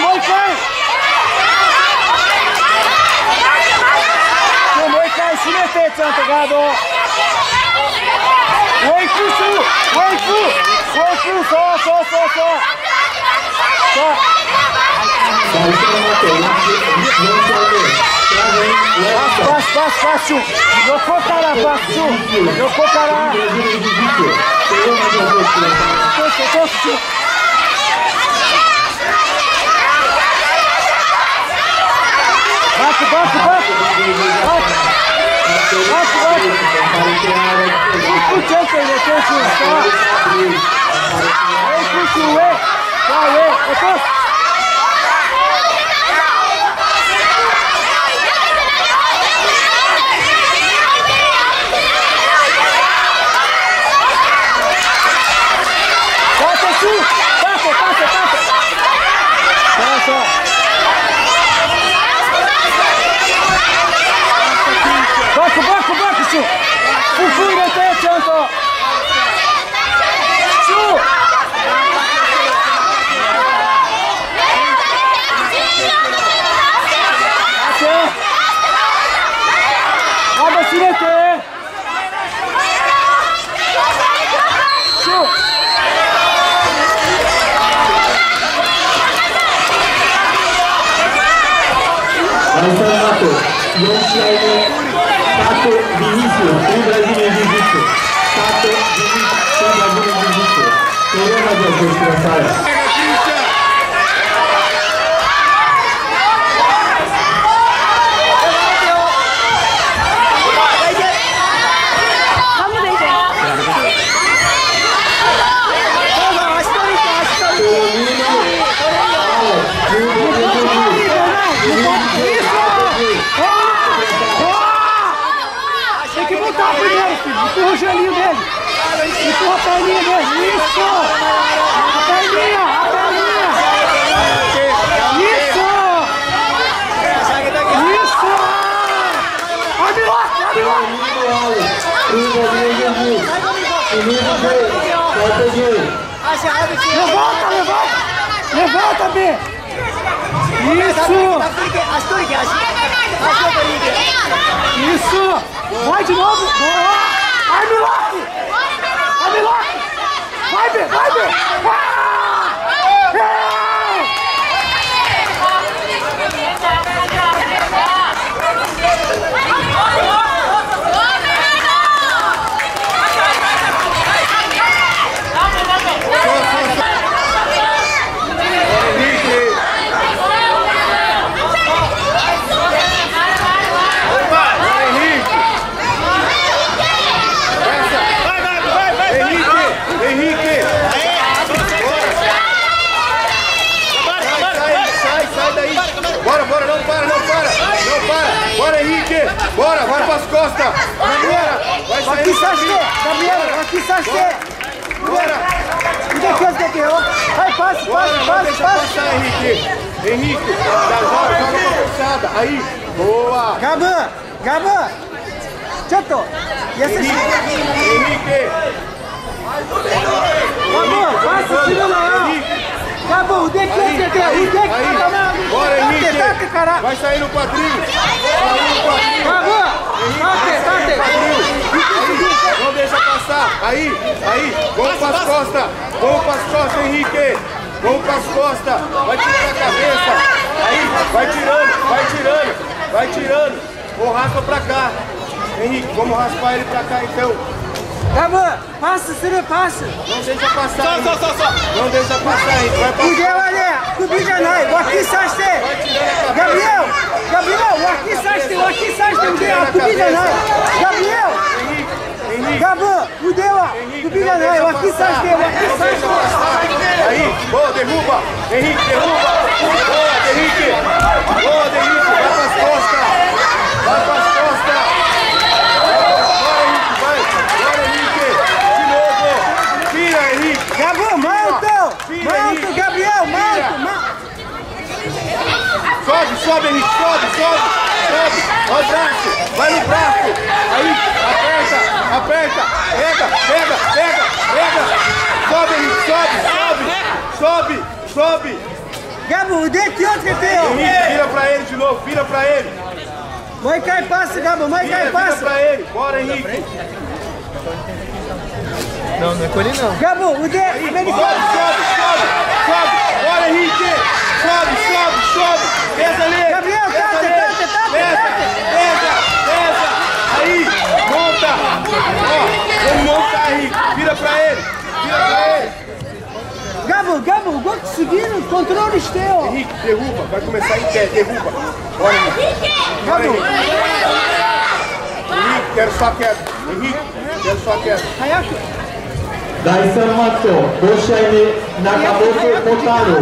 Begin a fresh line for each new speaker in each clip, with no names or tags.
vai, cai. Vai, cai. Vai, Fusu, vai, Fu. Vai, Fu, só, só, só, só. Só. Fácil, fácil, fácil. Jogou cara, fácil. Tosse, tosse. Bate, bate, bate. Bate. Bate, bate. Escucha, ele tem que só. Ei, escucha, ué. Só, ué. Eu tô... Passa! Passa, passa, passa!
Let's. れま
ちょっと優しい
Henrique! Henrique!
Gaban, passa, tira lá! Gaban, o dedo que você quer? O dedo que
Aí!
tá na...
Bora, Henrique!
Tate, caralho!
Vai sair no quadril! Sair no quadril!
Gaban! Tate, tate!
Não deixa passar. Aí, aí. Vamos pras costas. Vamos pras costas, Henrique. Vamos pras costas. Vai tirando a cabeça. Aí, vai tirando, vai tirando. Vai tirando. Ou raspa pra cá. Henrique, vamos raspar ele pra cá então.
Gaban, passa, tira, passa!
Não deixa passar. Só, só, só, Não deixa passar, Henrique. Vai pra
Miguel, olha! Janai, o aqui Sastre! Gabriel! Gabriel, o aqui Sastre, o aqui Sastre, o deu, Kubi Janai! Gabriel!
Henrique, Henrique.
Gaban, o deu, Kubi Janai, o aqui Sastre, o aqui
passar. Aí, boa, derruba. Henrique, derruba. Boa, Henrique. Boa, Sobe, sobe, Henrique, sobe, sobe, sobe. Olha o braço, vai no braço. Aí, aperta, aperta, pega, pega, pega, pega. Sobe, Henrique, sobe, sobe, sobe, sobe.
Gabo, dentro outro que tem, ó.
Henrique, vira pra ele de novo, vira pra ele.
Mãe cai passa, Gabo, mãe
Vira,
cai
vira
passa.
pra ele. Bora, Henrique.
Não, não é com ele não.
Gabo, o dedo,
Sobe, sobe, sobe, sobe. Bora, Henrique Sobe, sobe, sobe. Pesa ali.
Gabriel,
pesa
tata,
ali.
tata, tata,
Pesa,
tata.
pesa, pesa. Aí, monta. Ó, vamos montar, Henrique. Vira pra ele. Vira pra ele.
Gabo, Gabo, o gol seguindo, controle teu.
Henrique, derruba. Vai começar em pé, derruba. Bora, Henrique. Bora,
Gabo,
Henrique. Henrique, quero só quieto. Henrique, quero só quieto.
Hayaku.
第3マッチを5試合目中本ポタロ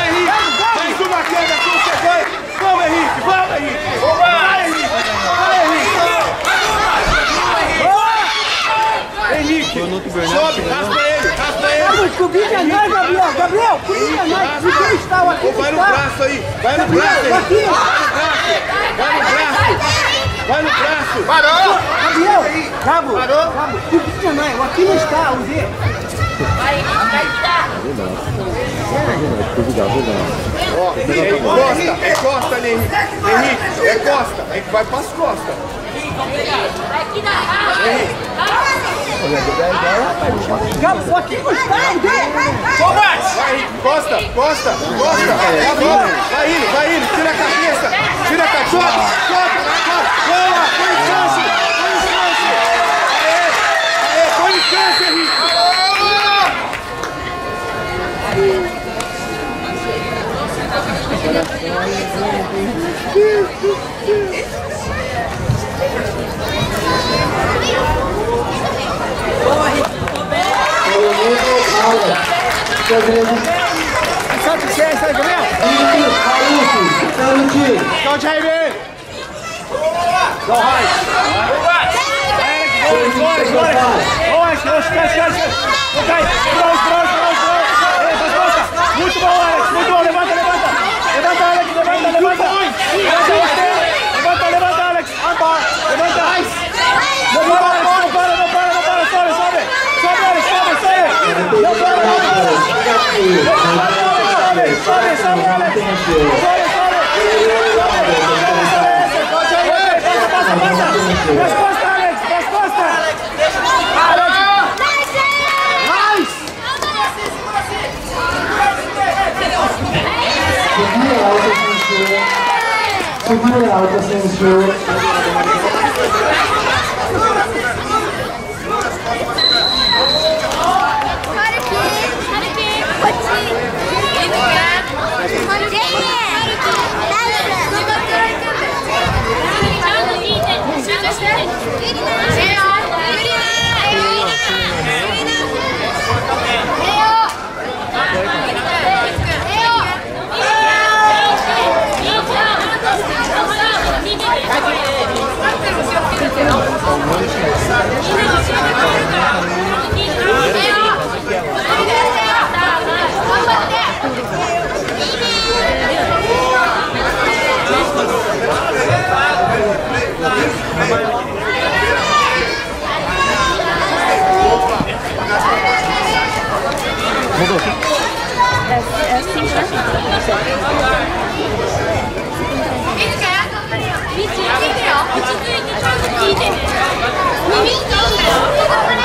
Vamos, Henrique. Vai, Henrique. Vai, Henrique. Sobe, raspa ele, raspa ele.
Vamos, cobriga nós, Gabriel. Gabriel, cobriga nós. O que está, aqui
Vai no braço aí, vai no braço. Henrique. Vai no braço. Vai no braço. Parou.
Gabriel, Gabo,
Parou?
Gabo, cobriga nós. Aqui não está, o D.
Ó, é costa, é costa ali, Henrique. Henrique, é costa. É que vai pras costas.
Gabo, o aqui não está, o D.
Vai, Henrique, costa, costa, costa. Vai, indo, vai indo, tira a cabeça. Tira a cabeça, sobe, sobe, sobe. Boa, põe chance, põe chance. Aê, aê, chance, Henrique.
Sabe o que é, Gabriel?
Cross. Ei, faz costa. Muito bom, Alex, muito bom. Levanta, levanta. Levanta, levanta. Alex. Anda, levanta. Não para, não para, não para, não para. Sobe, sobe. Sobe, Alex, sobe, sobe. Não para, não para. Sobe, sobe, sobe, Alex. Sobe, sobe. Passa, passa. Nas costas, Alex, nas costas. Alex. Nice.
Mudou. É, é assim, né?
耳に。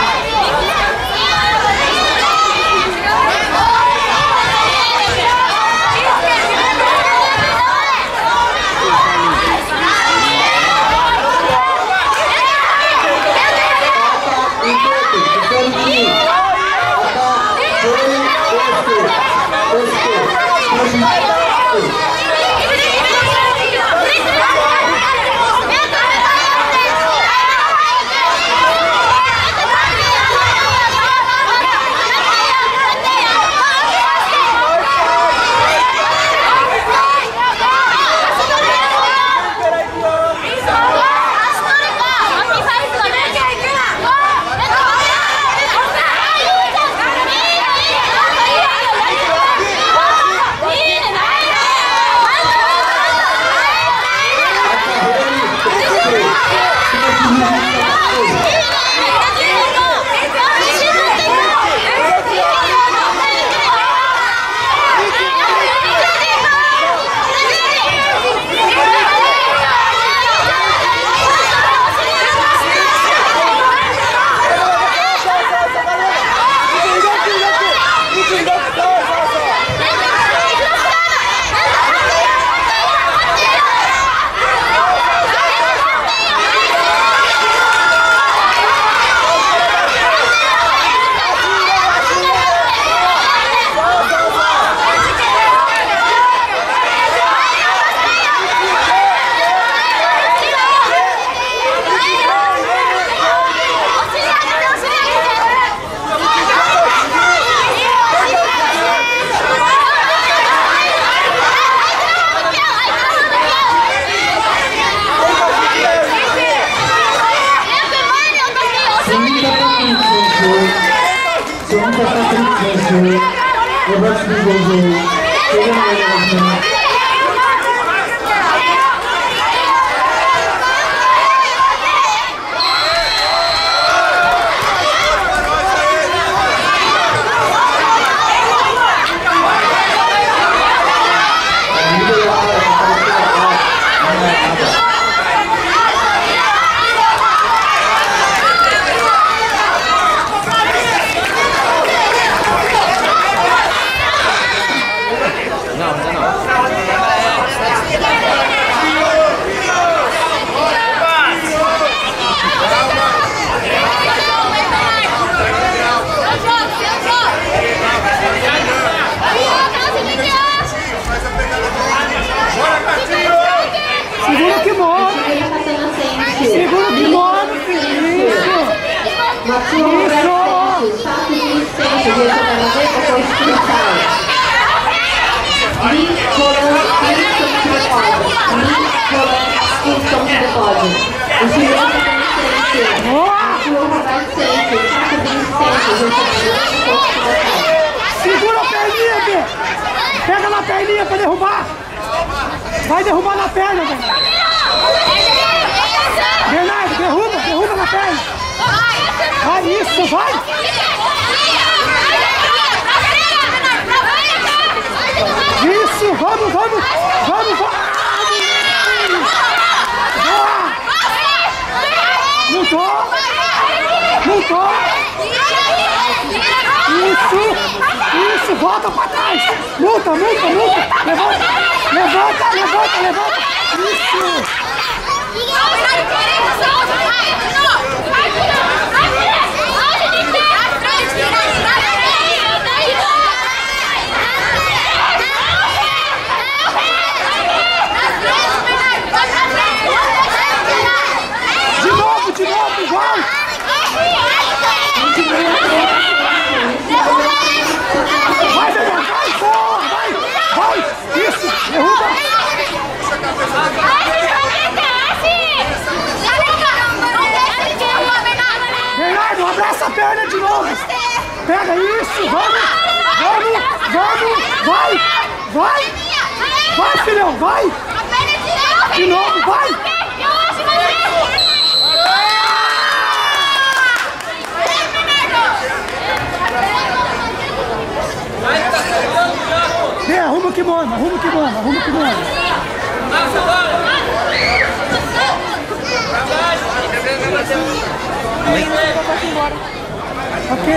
Fato de incêndio, direcionamento foi expulsado.
Segura a perninha, Bê. Pega na perninha pra derrubar. Vai derrubar na perna, Bernardo. Bernardo, derruba, derruba na perna. Vai, isso, vai. Isso, vamos, vamos, vamos, vamos. Não tô. Isso, isso, volta pra trás. Multa, multa, multa. Levanta, levanta, levanta, levanta. Isso. De novo, de novo, igual. Vai, Bernardo, vai, porra, vai, vai. Isso, derruba. Bernardo, abraça a perna de novo. Pega isso, vamos, vamos, vamos, vai, vai, vai, filhão, vai. De novo, vai. Vem, arruma o kimono, arruma o kimono, arruma o kimono. Ok.
Campeonato 6試合
OK。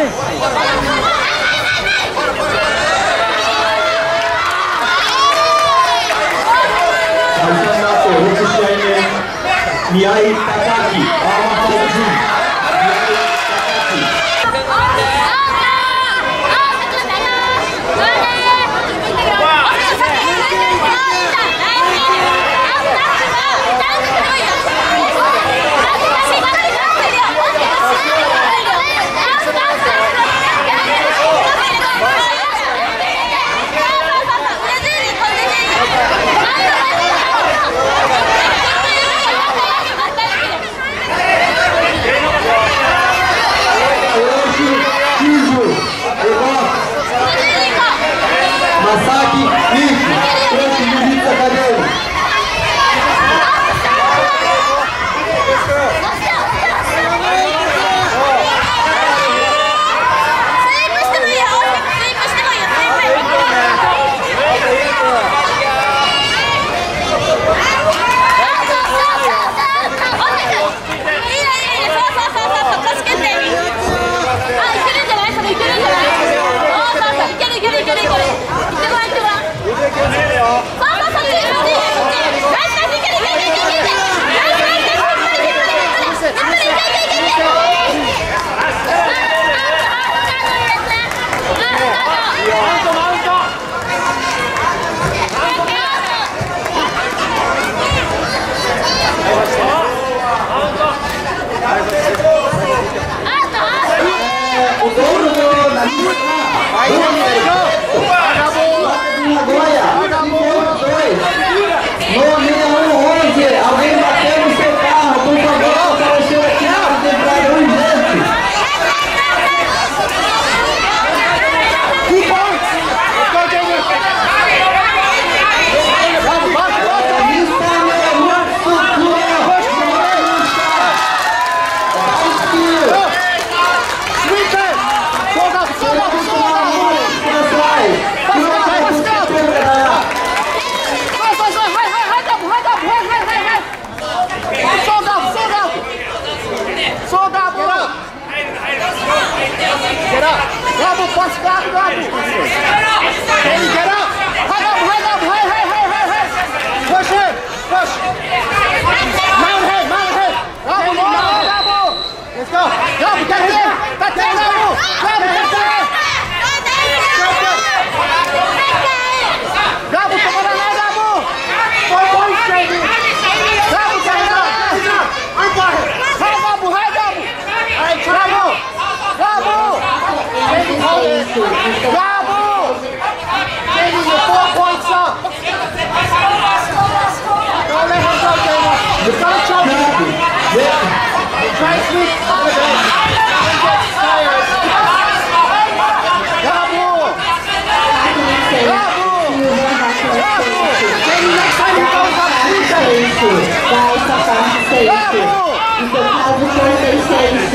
掌声？我们是下面米阿姨、大大姐、
花花、小俊。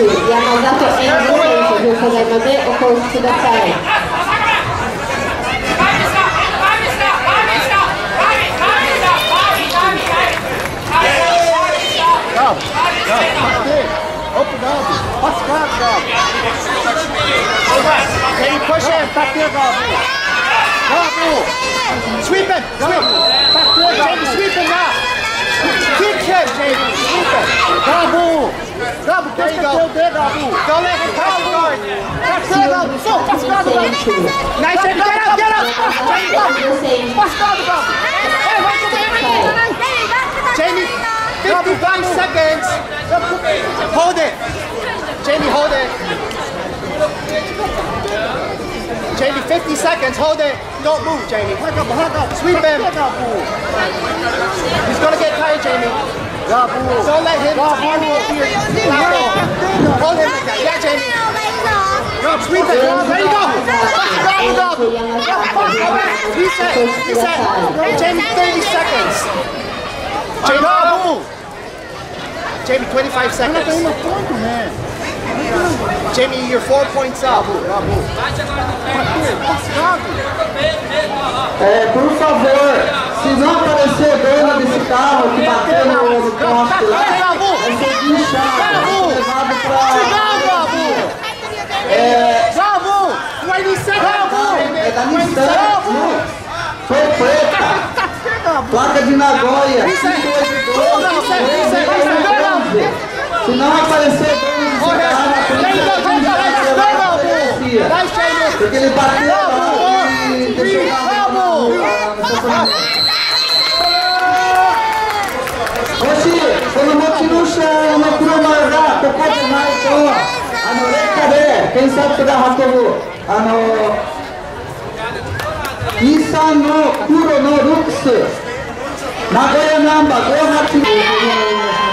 wiki. Ja to Can you push back sweep him, sweep, back sweep him now. check, Jaden. Gabu! Gabu, quer que eu dê, Gabu? Don't let him touch the guard. That's it, Gabu. So, pass the guard, Gabu. Nice, get out, get out. Pass the guard, Gabu. Hey, wait for Jamie. Jamie, 55 seconds. Hold it. Jamie, hold it. Jamie, 50 seconds. Hold it. Don't move, Jamie. Hug up, hug up. Sweep him. He's going to get tired, Jamie. Don't let him Hold him like that. Yeah, Jamie. Sweep it. There you go. There you go. Reset. Reset. Jamie, 30 seconds. Jamie, Jamie, 25 seconds. Jamie, you're four points up.
É, por favor, se não aparecer dano desse carro que bateu no, poste lá, vai ser guinchado, levado pra... É,
Bravo! 20 seconds!
é da Nissan, viu? Foi preta, placa de Nagoya, 582, Se não aparecer dono do carro na frente da polícia,
vai ser
Porque ele bateu a mão e deixou a mão no estacionamento. Oxi, pelo motivo chão, não cura mais lá, tô quase mais, tô. Ah, não, cadê? Quem sabe pegar rato, あのー、イさんの黒のルックス名古屋ナンバー58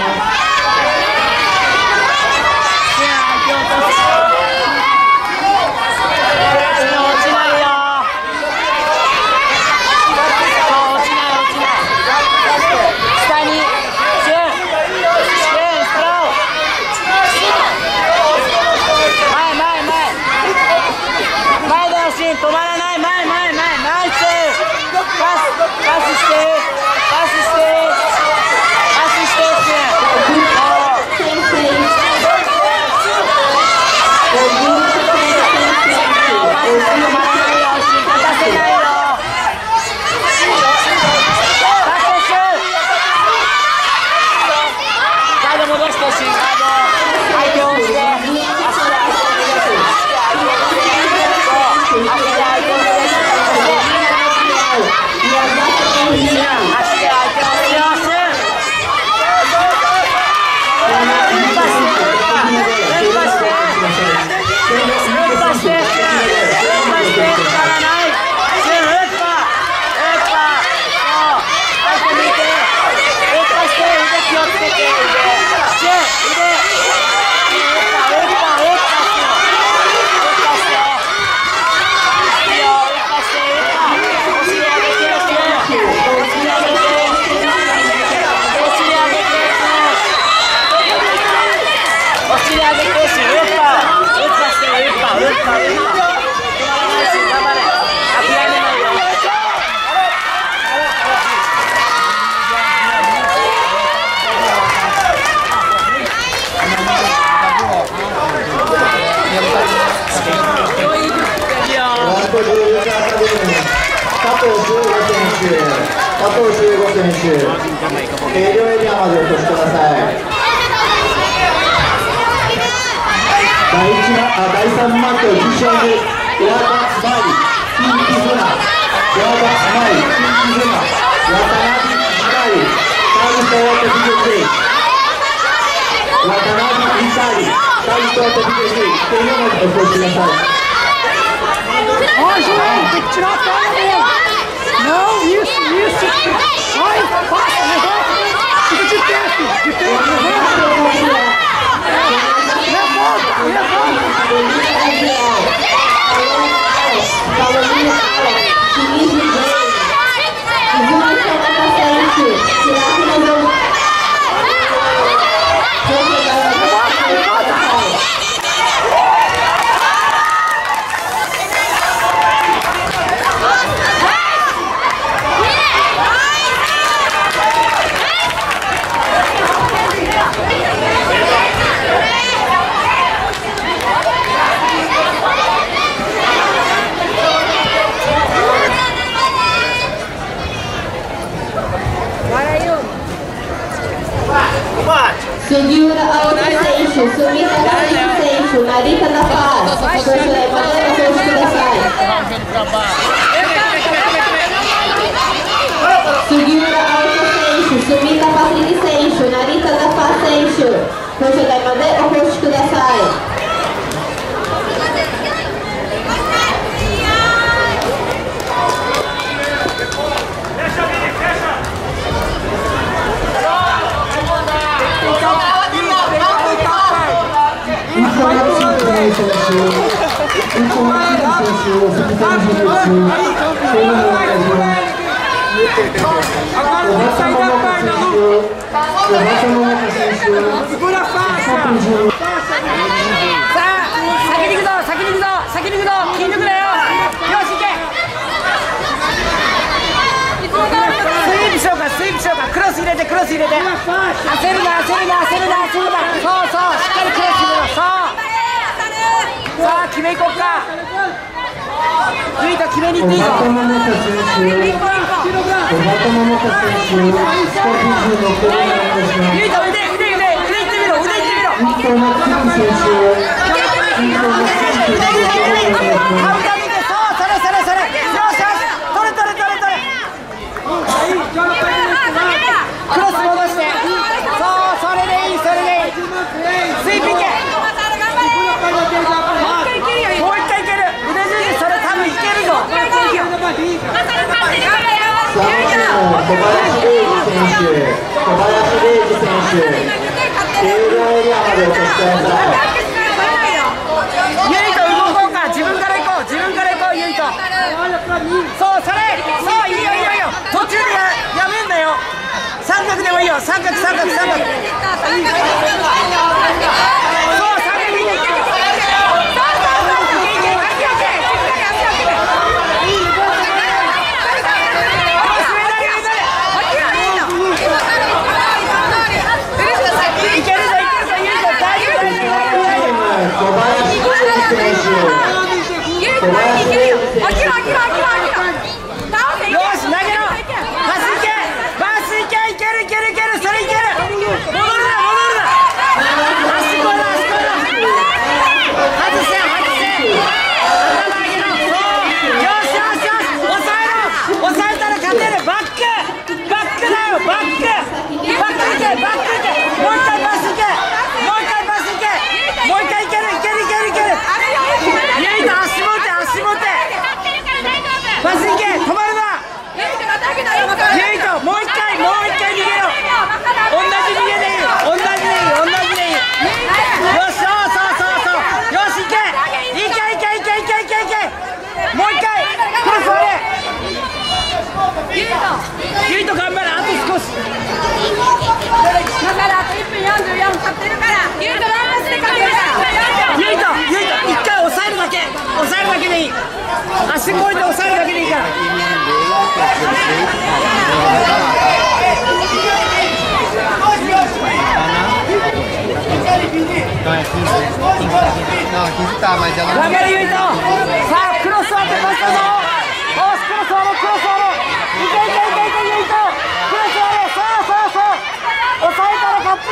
哎呀三个三
个
三个足こいて押さえるだけで
いいから。投げるユイトさ
あクロスアウト出したぞ。
おし
クロスオークロスオーいけいけいけいけユイトクロスオールさあさあさあ抑
えたら勝ち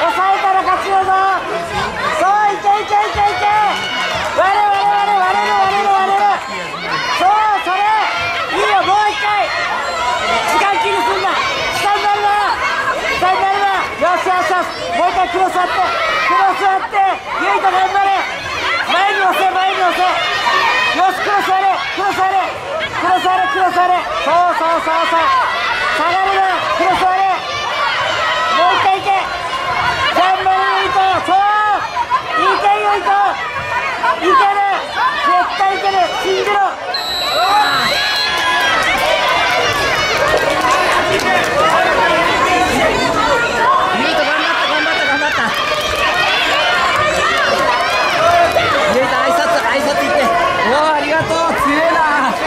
抑えたら勝ちだぞさあいけいけいけいけ我れ我れ我れよしよしよしもう一回クロスあってクロスあってゆいと頑張れ前に押せ前に押せよしクロスあれクロスあれクロスあれクロスあれそうそうそうそう下がるなクロスあれもう一回いけ。頑張れゆいとそういけゆいといける絶対いける信じろゆいと頑張った頑張った頑張ったゆいと挨拶挨拶言っておおありがとう強えなし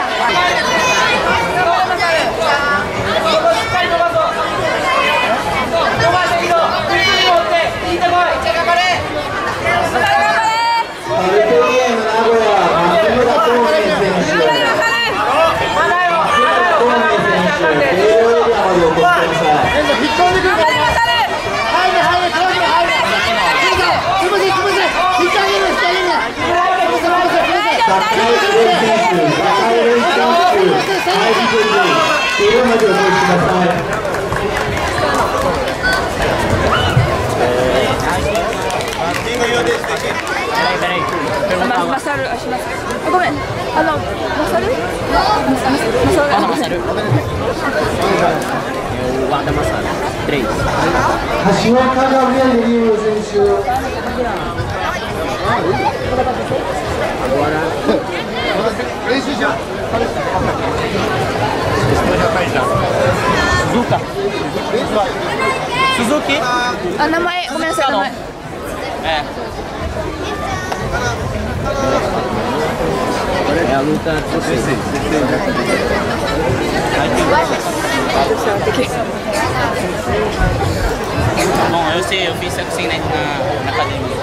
っかり伸ばそう伸ばしていいのゆっくり持って引いてこい頑張れ
アルテリアム名古屋松村孔明選手
まだよ
孔明選手慶応エリアまでお越しください
全部引っ込んでくるから入れ入れ入れ入れいいぞつぶせつぶせ引っ掛ける引っ掛けるつぶせつぶせつぶせ
高井選手高井選手大事故に慶応までお越しください
まマサルあしますあごめん。あのマサルマサルあのマサル
柏加賀宮城リウ選手
Suzuka. Suzuki.
A minha mãe, como é que É. É a luta do
Bom, eu sei, eu fiz 100% né, na, na academia.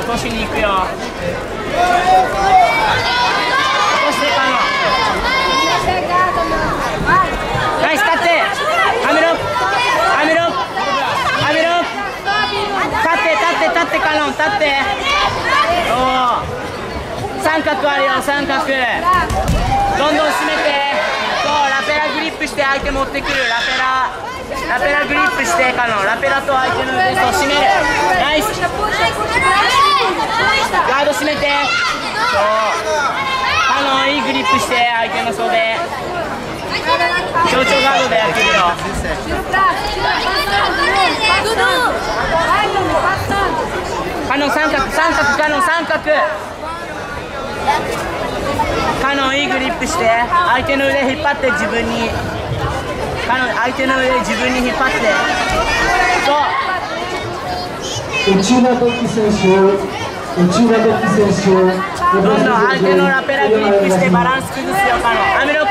落としに行くよ落としてカノナイス立ってアミロアミロアミロ立って立って立って。三角あるよ三角。どんどん締めて。そうラペラグリップして相手持ってくる。ラペラ。ラペラグリップしてカノンラペラと相手の腕と締める。ナイス。ガード締めて。そう。カノいいグリップして相手の袖象徴ガードでやってるよ。カノン三角三角カノン三角。カノンいいグリップして相手の腕引っ張って自分に。カノン相手の腕自分に引っ張って。そう。
内田ベッキー選手内田ベッキー選手
どんどん相手のラペラグリップしてバランス崩すよカノンアミロナ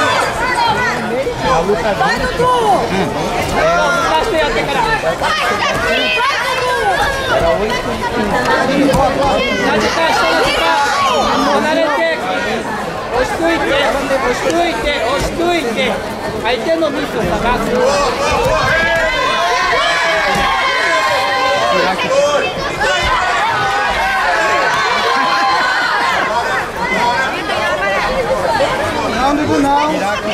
離れて押しといて押しといて押しといて相手のミスを探す
vai. Você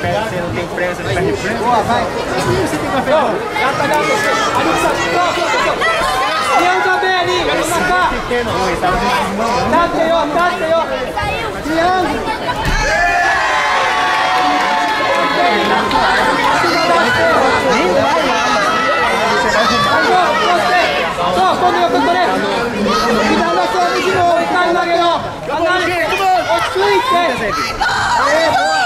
pega, você não tem freio, você não perde freio. Boa, vai. Você tem café? Não, já tá ganhando você. Ali está.
Deu também ali, vem pra
cá. Tá, senhor, tá, senhor. Triângulo. Nem vai
lá.
Só, quando eu tô direto. É. Cuidado na sua de novo, cai na guerra. Canal,
o Twitter. É, boa.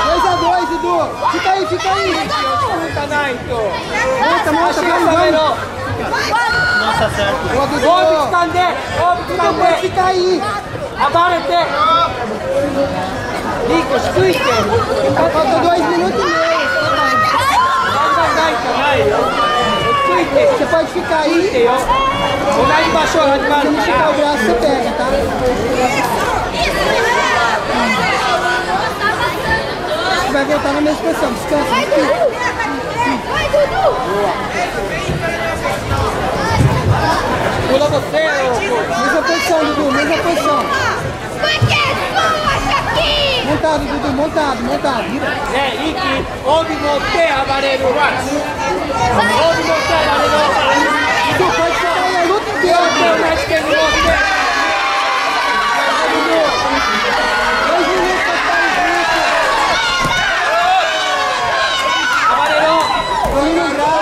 2x2, Edu. Fica aí, fica aí.
Puta, Naito.
Puta, mostra, vamos, vamos.
Nossa, certo.
Obi, escandê.
Obi,
escandê.
Fica aí.
Abarete. Nico, Twitter.
Faltam 2 minutos e meio. Você pode ficar aí.
Vou dar de baixo, ó.
Se não esticar o braço, você pega, tá? gente vai voltar na mesma posição. Descansa. Vai, Dudu! Vai, Dudu!
Pula você, ô
Mesma posição, Dudu, mesma posição. É montado, Dudu, montado, montado.
É, Rick, Onde você, Avareiro. Onde você, Avareiro.
Dudu, pode ficar aí a luta inteira. Eu acho
que ele ろ。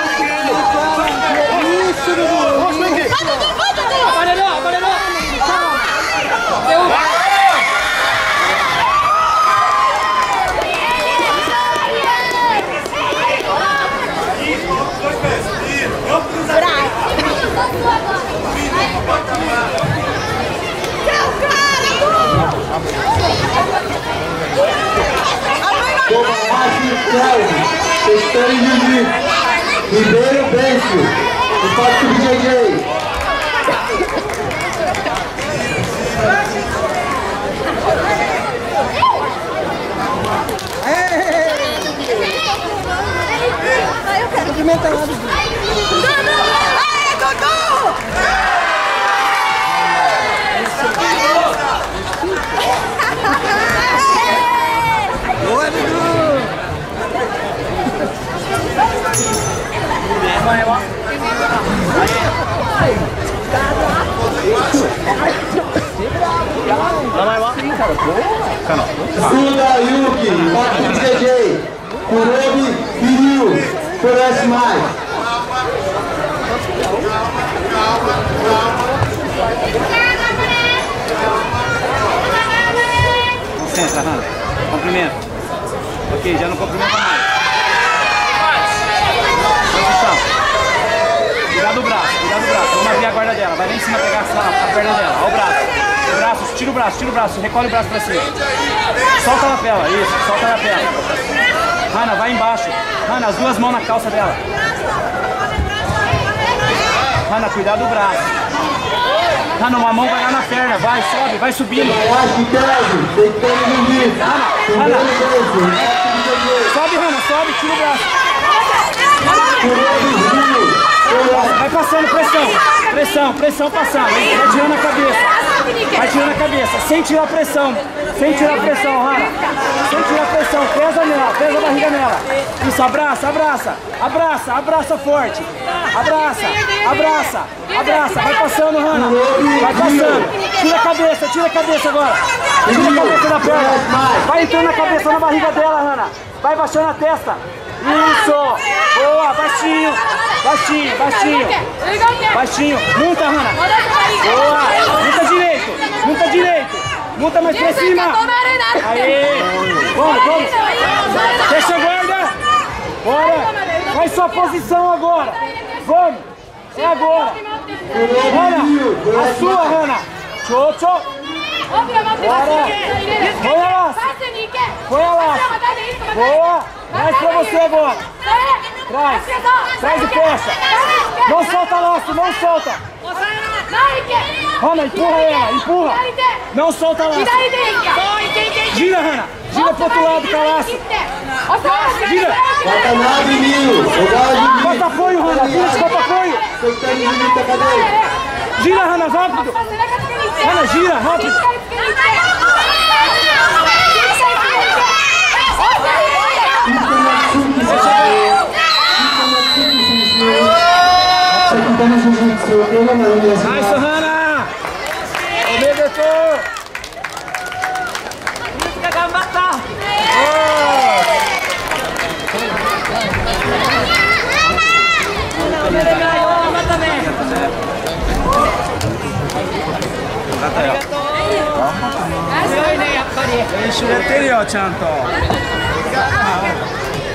Correndo
Kobayashi Cláudio, Testão e Jiu-Jitsu. Ribeiro Bencio, Impacto BJJ.
Cumprimenta lá, Dudu. Boa,
Suda Yuki, Impacto BJJ. Kurobi Kiryu, Floresce Mais.
Licença, Hanna. Cumprimento. Ok, já não cumprimenta mais. Do braço, cuidado do braço. Vamos abrir a guarda dela. Vai lá em cima pegar a, a perna dela. Olha o braço. O braço, tira o braço, tira o braço. Recolhe o braço pra cima. Solta a lapela, isso, solta a lapela. Hanna, vai embaixo. Hanna, as duas mãos na calça dela. Hanna, cuidado do braço. Hanna, uma mão vai lá na perna. Vai, sobe, vai subindo.
BJJ.
Sobe, Hanna, sobe, tira o braço. Vai passando pressão, pressão, pressão passando. Vai tirando a cabeça, vai tirando a cabeça, sem tirar pressão, sem tirar pressão, Rana. Sem tirar pressão, pesa nela, pesa a barriga nela. Isso, abraça, abraça, abraça, abraça forte. Abraça, abraça, abraça. Vai passando, Rana. Vai passando. Tira a cabeça, tira a cabeça agora. Tira a cabeça da perna. Vai entrando a cabeça na barriga dela, Rana. Vai baixando a testa. Isso! Boa, baixinho, baixinho, baixinho. Baixinho, monta, Hanna. Boa, monta direito, monta direito. Monta mais pra cima. Aê, vamos, vamos. Fecha a guarda. Bora. Faz sua posição agora. Vamos. É agora. Hanna, a sua, Hanna. Tchô, tchô. Põe a laço. Põe a laço. Boa. Traz pra você agora. Traz. Traz e fecha. Não solta laço, não solta. Hanna, empurra ela, empurra. Não solta laço. Gira, Hanna. Gira pro outro lado, calaço. Gira.
Watanabe Nilo, Ogawa
Bota apoio, Hanna. Bota apoio.
Academia.
Gira, Hanna, rápido. Hanna, gira, rápido.
お
めでとう。おめでとう。ありがとう。すごいねやっぱり練習やってるよちゃんと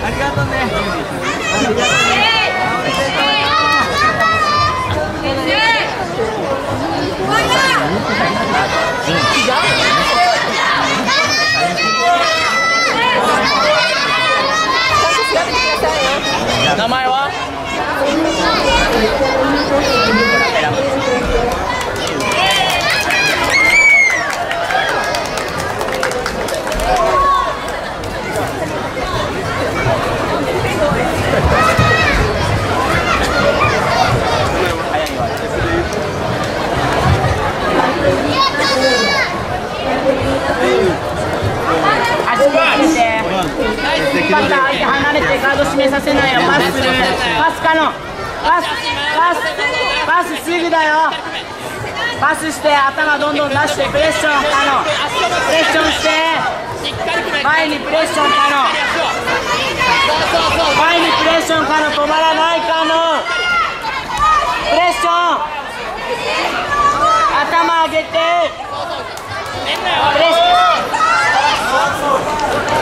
ありがとうね名前は引っ張った相手離れてカード締めさせないよ。パスする。パスかの。パスパスパスすぐだよ。パスして頭どんどん出してプレッションかの。プレッションして。前にプレッションかの。前にプレッションかの。止まらないかの。プレッション。頭上げて。プレッショ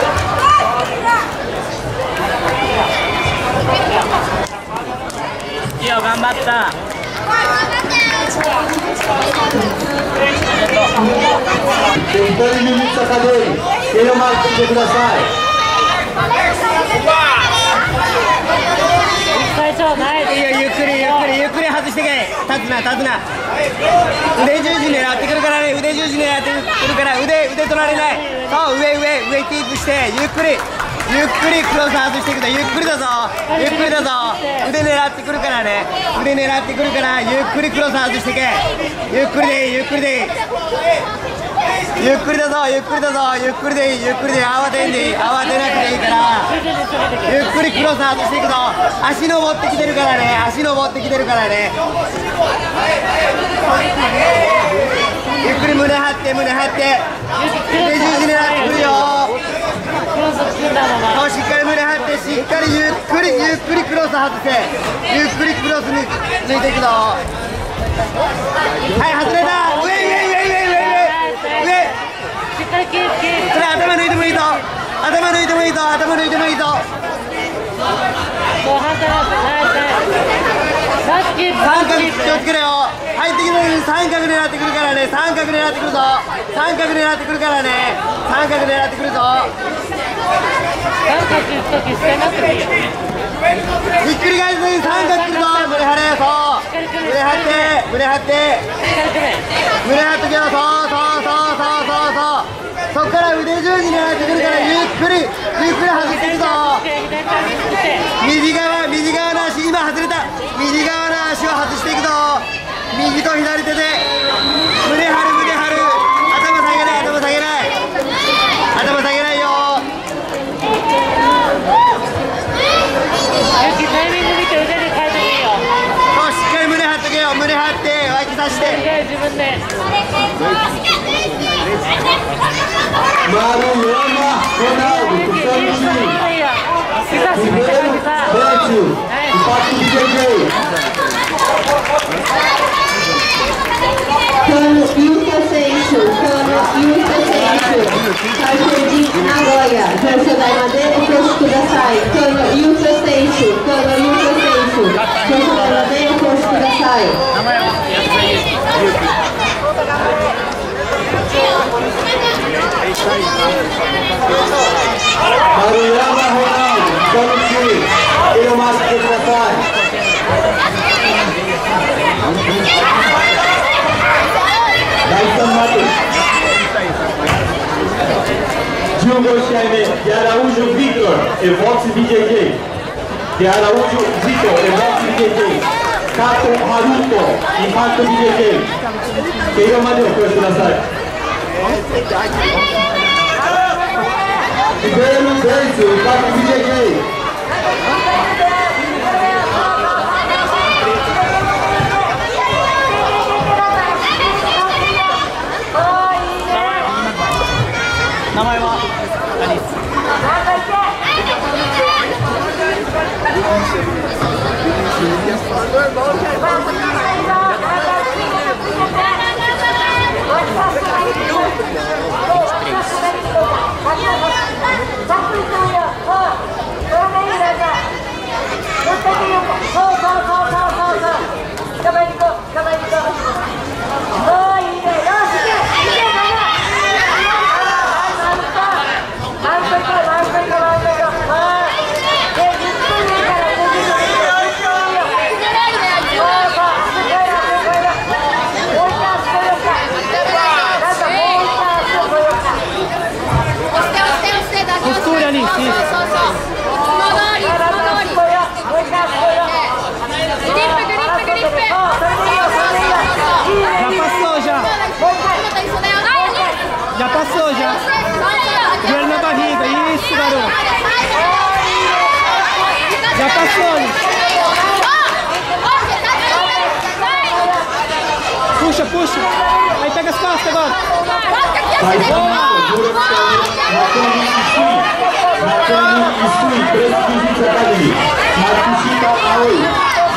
ン。いいよ頑張った
左耳下がり手を回してください。
最初ないいいよゆっくりゆっくりゆっくり外してけ。立つな立つな。腕十字狙ってくるからね。腕十字狙ってくるから腕腕取られない。そう上上上キープしてゆっくり。ゆっくりクロス外していくぞ。ゆっくりだぞ。ゆっくりだぞ。腕狙ってくるからね。腕狙ってくるからゆっくりクロス外してけ。ゆっくりでいいゆっくりでいい。ゆっくりだぞゆっくりだぞ。ゆっくりでいいゆっくりで慌てんでいい慌てなくていいから。ゆっくりクロス外していくぞ。足登ってきてるからね足登ってきてるからね。ゆっくり胸張って胸張って。腕十字狙ってくるよ。そうしっかり胸張ってしっかりゆっくりゆっくりクロス外せ。ゆっくりクロスに抜いていくぞ。はい外れた。上上上上上上上しっかりキープキープそれ頭抜いてもいいぞ。頭抜いてもいいぞ。頭抜いてもいいぞ。三角気をつけろよ。入ってきた時に三角狙ってくるからね。三角狙ってくるぞ。三角狙ってくるからね。三角狙ってくるぞ。ひっくり返す時に三角来るぞ。胸張れそう。胸張って胸張って。胸張っとけよそうそうそうそうそう。そうそっから腕十字狙ってくるからゆっくりゆっくり外していくぞ。右側右側の足今外れた。右側の足を外していくぞ。右と左手で。胸張る胸張る。頭下げない頭下げない。頭下げないよ。そう。しっかり胸張っとけよ。胸張って脇さして。
マルヨ Mariana Ronaldo, assim. do Sanduzinho. Primeiro, Beto, do Pato de DJ.
Cano Inocêncio, Cano Inocêncio. Jardim Nagoya, Verso da Madeira
e Fosco da Sai. Cano Inocêncio, Cano Inocêncio. Verso da Madeira e Fosco da Sai. Amanhã. É, Mariana Ronaldo, vamos aqui. Ele é o máximo que vai passar. Dyson Matos. Diogo de Araújo Vitor, Evox BJJ. De Araújo Vitor, Evox BJJ.
Cato Haruto, Impacto BJJ. Queira o que eu na sala. Primeiro Dance,
o Papo DJ. Normal, gente.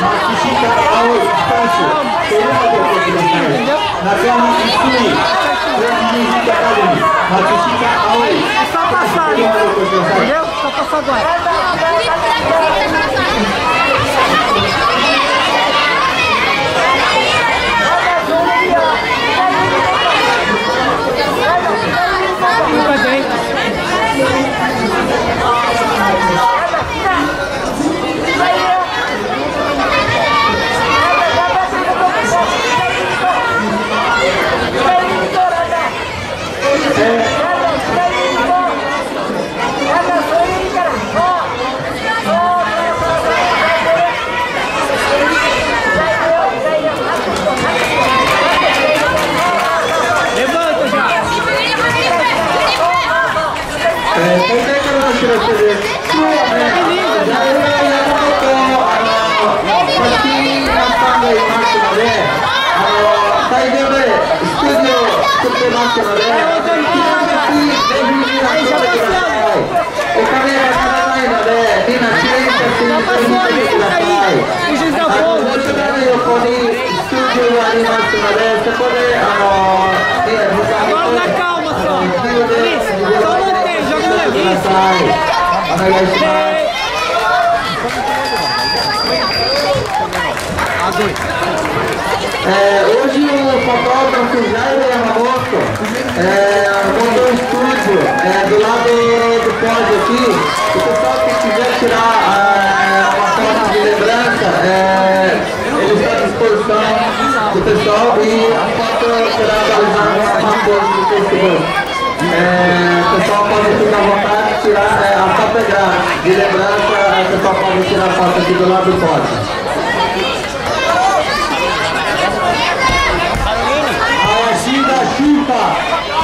Matsushita Aoi. Teruma de oportunidade. Nakani Isui, Jiu-Jitsu Academy. Matsushita Aoi.
É só passar, entendeu? Só passar agora.
か だ
leve.
さい。お願いします。 É, hoje o fotógrafo Jair Yamamoto é, montou um estúdio é, do lado do pódio aqui. O pessoal que quiser tirar é, uma foto de lembrança, é, ele está à disposição do pessoal e a foto será atualizada na página do Facebook. É, o pessoal pode ficar à vontade de tirar é, é grátis. De lembrança, o pessoal pode tirar a foto aqui do lado do. Ashida Chupa,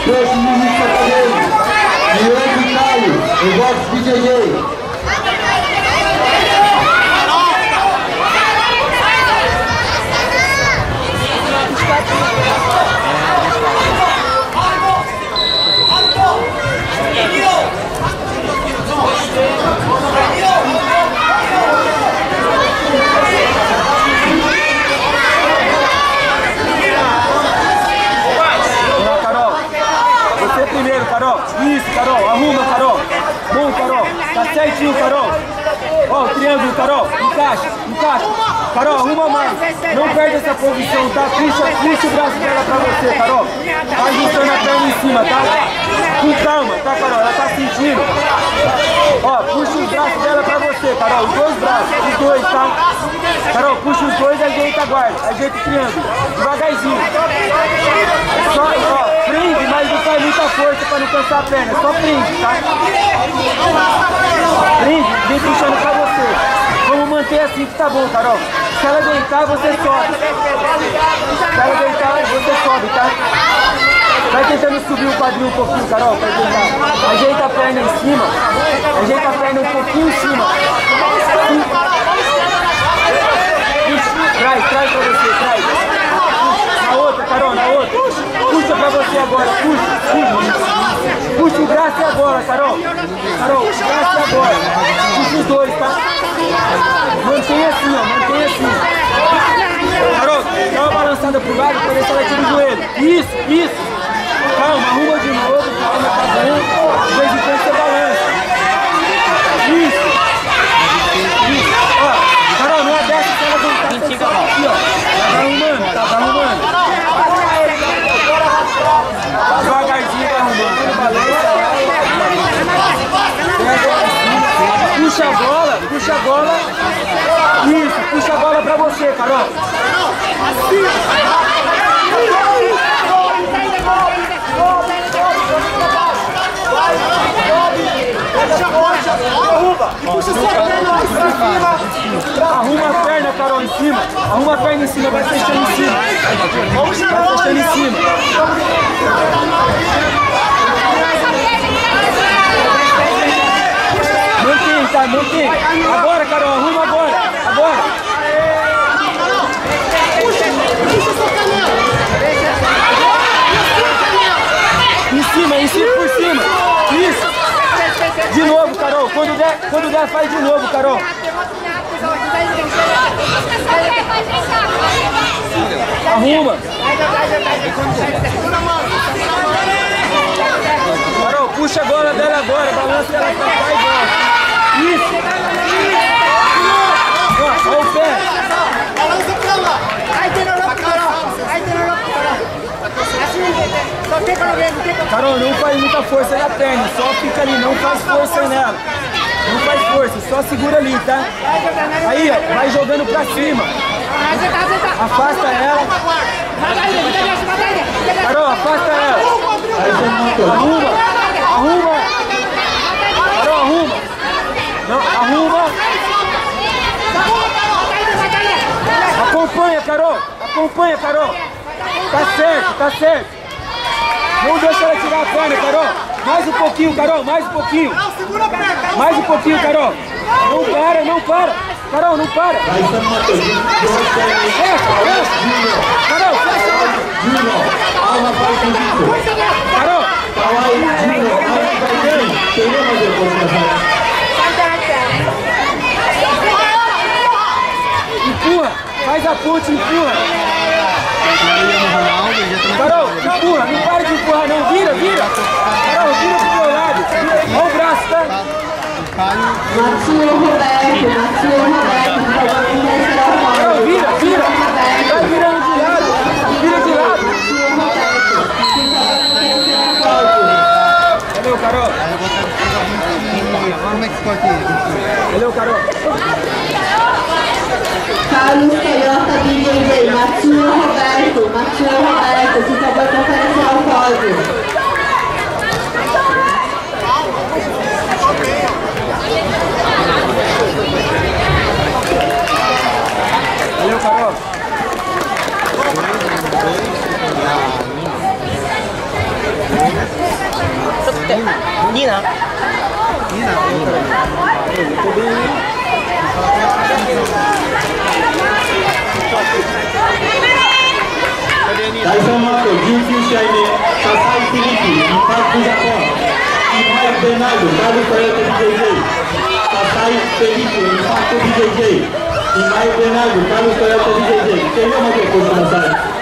Preço Ministro Acadêmico, Diogo Caio, eu gosto de DJ.
Lá, Carol. Você primeiro, Carol. Isso, Carol. Arruma, Carol. Bom, Carol. Certinho, Carol. Ó, o triângulo, Carol. Encaixa, encaixa. Carol, arruma mais. Não perde essa posição, tá? Puxa, puxa o braço dela pra você, Carol. Tá ajustando a perna em cima, tá? Com calma, tá, Carol? Ela tá sentindo. Ó, puxa os braços dela pra você, Carol. Os dois braços, os dois, tá? Carol, puxa os dois e ajeita a guarda. Ajeita o triângulo. Devagarzinho. Só, ó, prende, mas não faz muita força pra não cansar a perna. Só prende, tá? Prende, vem puxando pra você. Vamos manter assim que tá bom, Carol. Se ela deitar, você sobe. Se ela deitar, você sobe, tá? Vai tentando subir o quadril um pouquinho, Carol, pra tentar. Ajeita a perna em cima. Ajeita a perna um pouquinho em cima. Traz, traz pra você, traz. Na outra, Carol, na outra. Puxa pra você agora, puxa, puxa. Puxa o braço agora, Carol. Carol, o braço agora. Puxa os dois, tá? Mantém assim, ó. Mantém assim. Carol, dá uma balançada pro lado pra ver se ela tira o joelho. Isso, isso. Calma, arruma de novo, calma, tá bom. De vez em quando você balança. Isso. Isso. Ó, Carol, não é dessa que ela não tá Mentira, aqui, ó. Tá arrumando, tá, tá arrumando. Devagarzinho tá arrumando. Puxa a bola, puxa a bola. Isso, puxa a bola pra você, Carol. Assim, perna, Carol, em cima. Arruma a perna em cima, vai fechando em cima. Vai fechando em cima. Mantém, tá? Mantém. Agora, Carol, arruma agora. Agora. Em cima, em cima, por cima. De novo, Carol. Quando der, quando der, faz de novo, Carol. Arruma. Carol, puxa a bola dela agora. Balança ela pra cá e volta. Isso. Ó, ó o pé.
Balança pra lá. Aí tem no loco, Carol. Aí tem no loco, Carol. Assim, só tem para ver, não tem para
Carol, não faz muita força na perna, só fica ali, não faz força nela. Não faz força, só segura ali, tá? Aí, ó, vai jogando pra cima. Afasta ela. Carol, afasta ela. Arruma, arruma. Carol, arruma. Não, arruma. Acompanha, Carol. Acompanha, Carol. Tá certo, tá certo. Não deixa ela tirar a perna, Carol. Mais um pouquinho, Carol, mais um pouquinho. Mais um pouquinho, Carol. Não para, não para. Carol, não para. Fecha, fecha. Carol, fecha.
Kujitsu.
Carol, empurra. Faz a ponte, empurra. Carol, empurra. Não para de empurrar, não. Vira, vira. Carol, vira pro meu lado. Olha o braço, tá?
Roberto, Roberto,
Carol, vira, vira. Vai virando de lado. Vira de lado.
Matsuo Roberto, por favor, vem retirar o pódio.
Valeu, Carol.
Carlos Toyota BJJ, Matsuo Roberto, Matsuo Roberto, por favor, comparecer ao pódio.
Valeu, Carol.
第3マート19試合目、支えティリティ、イパクジャポン、イパクベナルド、ダ
ブストレー
ト BJJ、
支えティ
リティ、イパク BJJ、イ
パクベナルド、ダブ
ストレート BJJ、手を持ってご
覧く
ださい。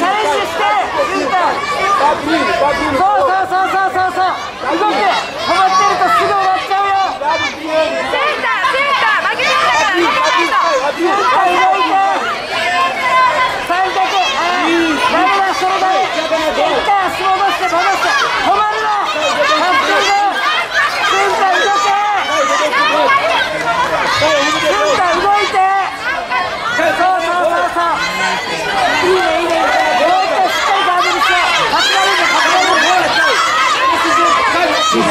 ャレンジしてそうそうそうそう。そう動け止まってるとすぐ終わっちゃうよ
い
いたいいいねいいね
Agora,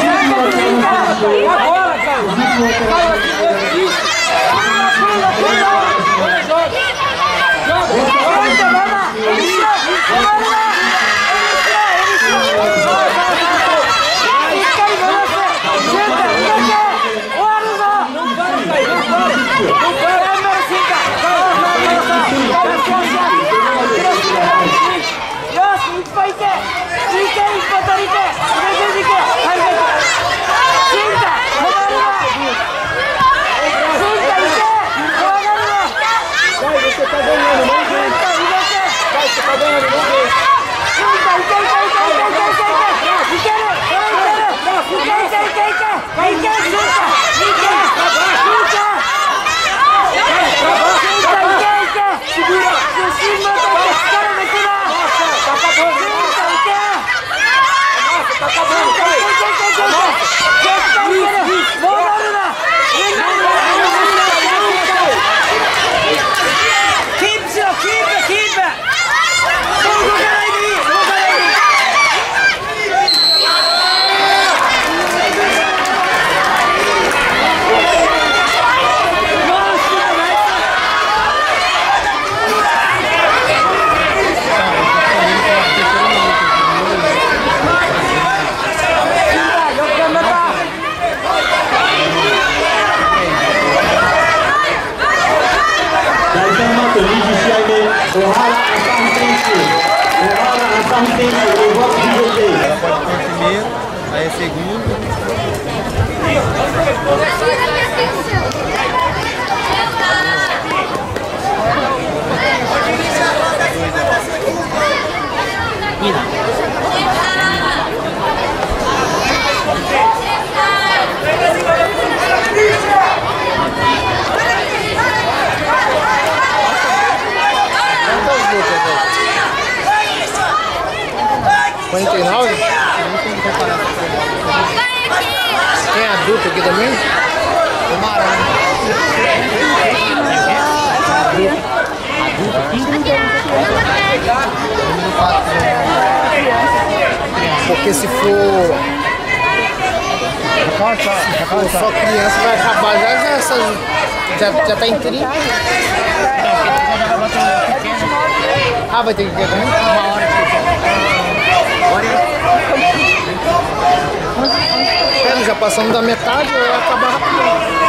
cara!
Joga! Joga! Joga! Hey, get
Ela pode ser primeiro, aí é segundo.
49? Não tem Tem adulto aqui também? Tomara. Adulto. Adulto? Porque se for... Se for só criança vai acabar já, já. Já, já tá em 30. Ah, vai ter que ver. Uma hora que é, já passamos da metade, vai acabar rapidinho.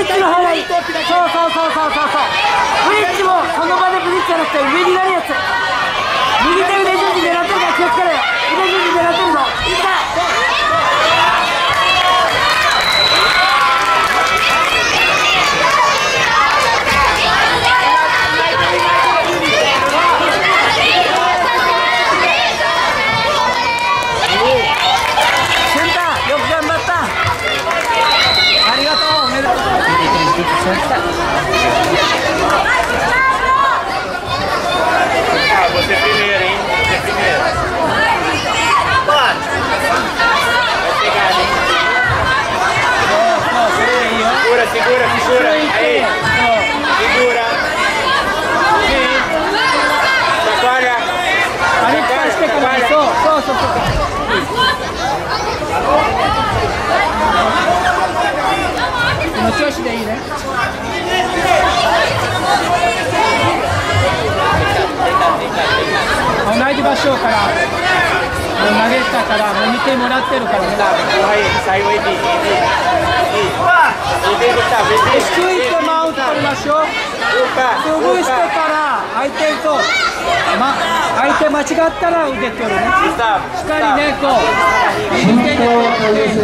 いブ
リッジの方がいいそうそうそうそうそうそうブリッジもその場でブリッジじゃなくて上になるやつ右手
Segura, segura. Aí. Segura. Chacoalha.
A gente Chacoalha. Chacoalha, chacoalha. Só, só, só, só. Não te ajude aí, né? 同じ場所からもう投げたからもう見てもらってるからね。ついてマウント取りましょう。潰して.から相手と、ま、相手間違ったら腕取るね。しっかりねこう。右手でこうやって
新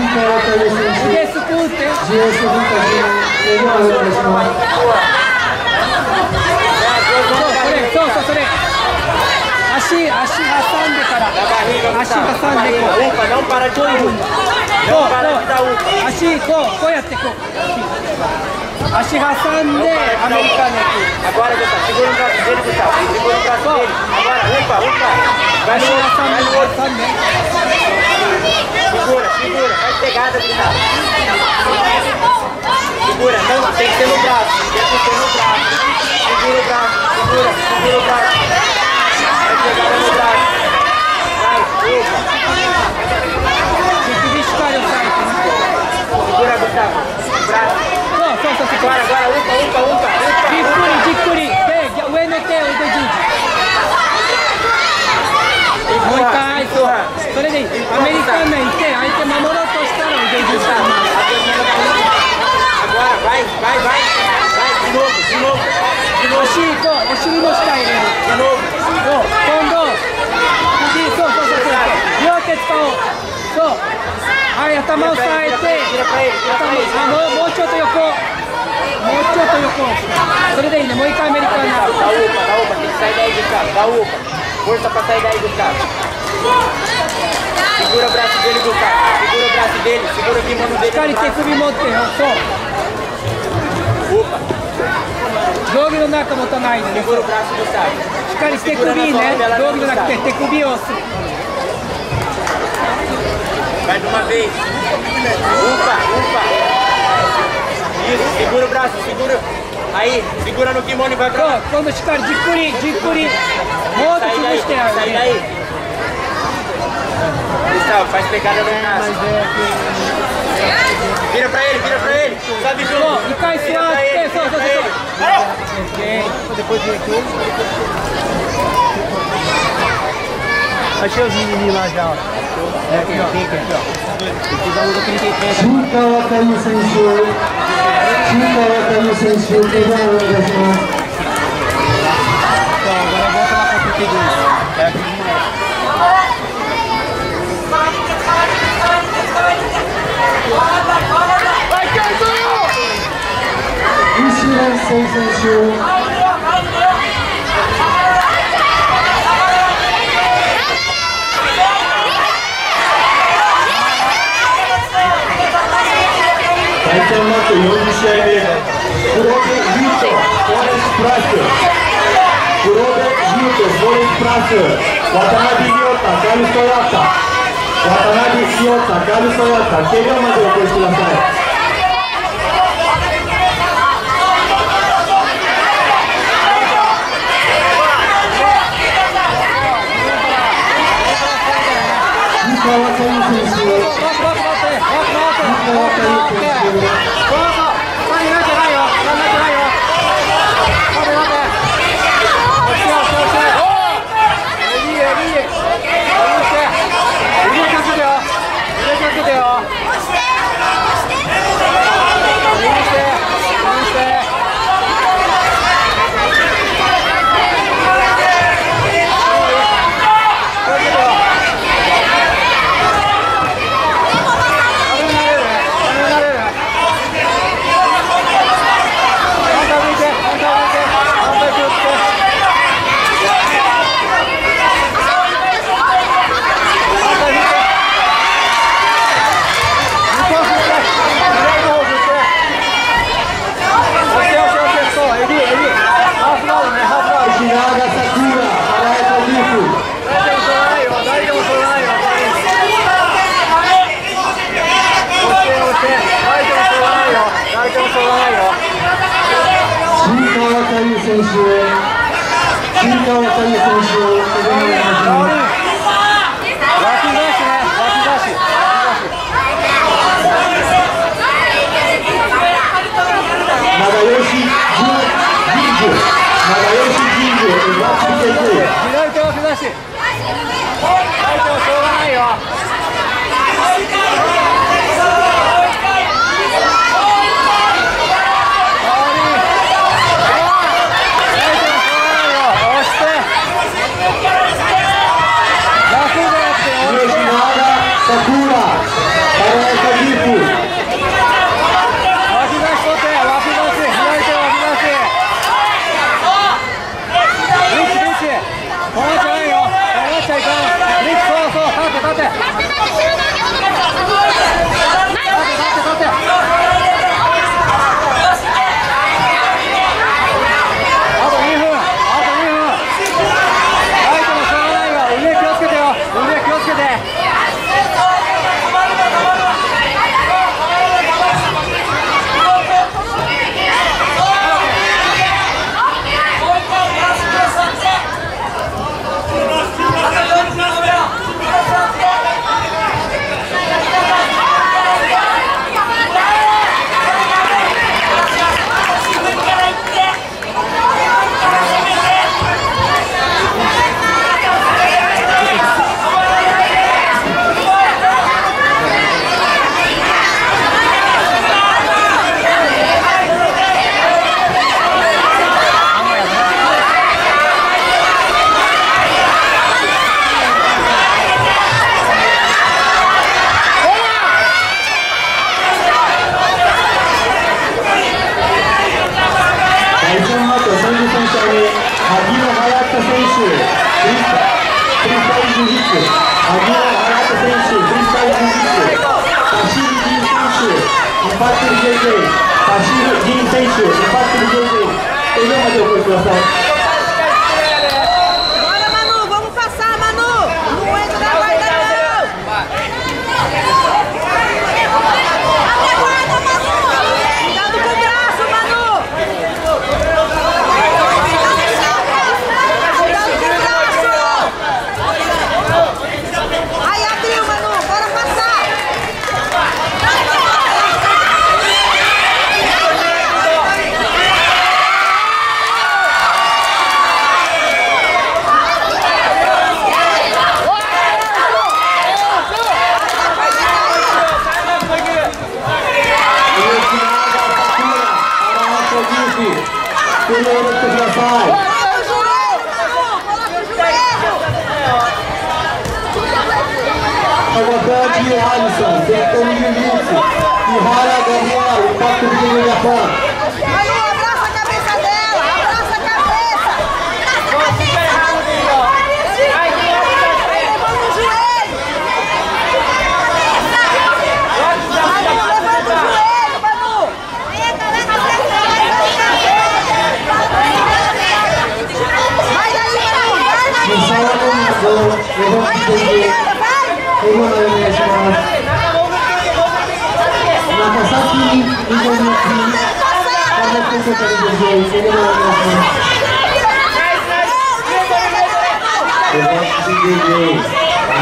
川という選手。
腕すくうって。
GS 文化人のお願いします
足足挟んでから
Na barriga,
足
Gustavo.
挟
Na
んでこ
barriga.
う
Upa, não para de
こういうふう
upa.
にこう
Não para de dar
こ
upa.
う足こうこうやってこう足挟んでアメリカに行く
Agora, Gustavo, segura o braço dele, Gustavo. Segura o braço dele. Agora, upa, upa. Vai
足
no outro,
挟ん
vai
で
no outro.
挟んで
Segura, segura. Faz pegada, Gustavo. Segura, não, tem que ser no braço. Tem que ser no braço. Segura o braço, segura, segura o braço. Segura, Gustavo. Braço.
Não, solta, solta.
Agora, agora, upa, upa, upa.
Dicuri, dicuri. Pega, o NT, o dedinho. Muito aí, porra. Olha aí, americanamente. Aí tem uma morotosta, não, o dedinho.
Agora, vai, vai, vai. Vai, de novo, de novo. De novo,
足こうお尻の下入れる
de novo.
そう今度首そうそうそうそう両手使おうそうはい頭を押さえて
Tira pra ele, tira
頭
pra ele.
あもうもうちょっと横もうちょっと横それでいいねもう一回アメリカンナ
Dá upa, dá upa, tem que sair daí, Gustavo. Dá upa. Força pra sair daí, Gustavo. Segura o braço dele, Gustavo. Segura o braço dele, segura aqui, mano
しっ
dele.
かり
no
手
braço.
首道着の中持たないでね
segura o braço, Gustavo.
しっかり手首ね道着じゃなくて手首を押す
Vai de uma vez. Upa, upa. Isso, segura o braço, segura. Aí, segura no kimono e vai
そ
pra
う
lá.
今度しっかりじっくりじっくりもっと
Sai
潰
daí,
してやる
sai
ね
daí. Gustavo, faz pegada no braço. Vira pra ele, vira pra ele. Sabe junto.
E cai
suado. Atenção,
atenção. Depois vem aqui.
Achei os meninos lá já, ó. É aqui, ó. Aqui, ó. Fiz a luta 33.
Chuta a lata sensor. Chuta a lata sensor. Pega a.
Então, agora volta lá pra 32. É aqui de novo.
Vai, Caio! Isso é sensacional. Informatie, jongens, jij Robert Hito, voor het praten. Robert Hito, voor het praten. Watanabe Nyota, Carlos Toyota. 辺塩高るそや竹までお越しください、川選手。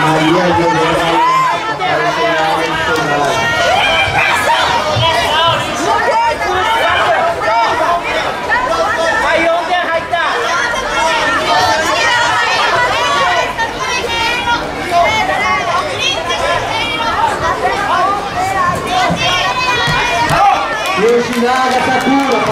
Maria José Yoshinaga Sakura.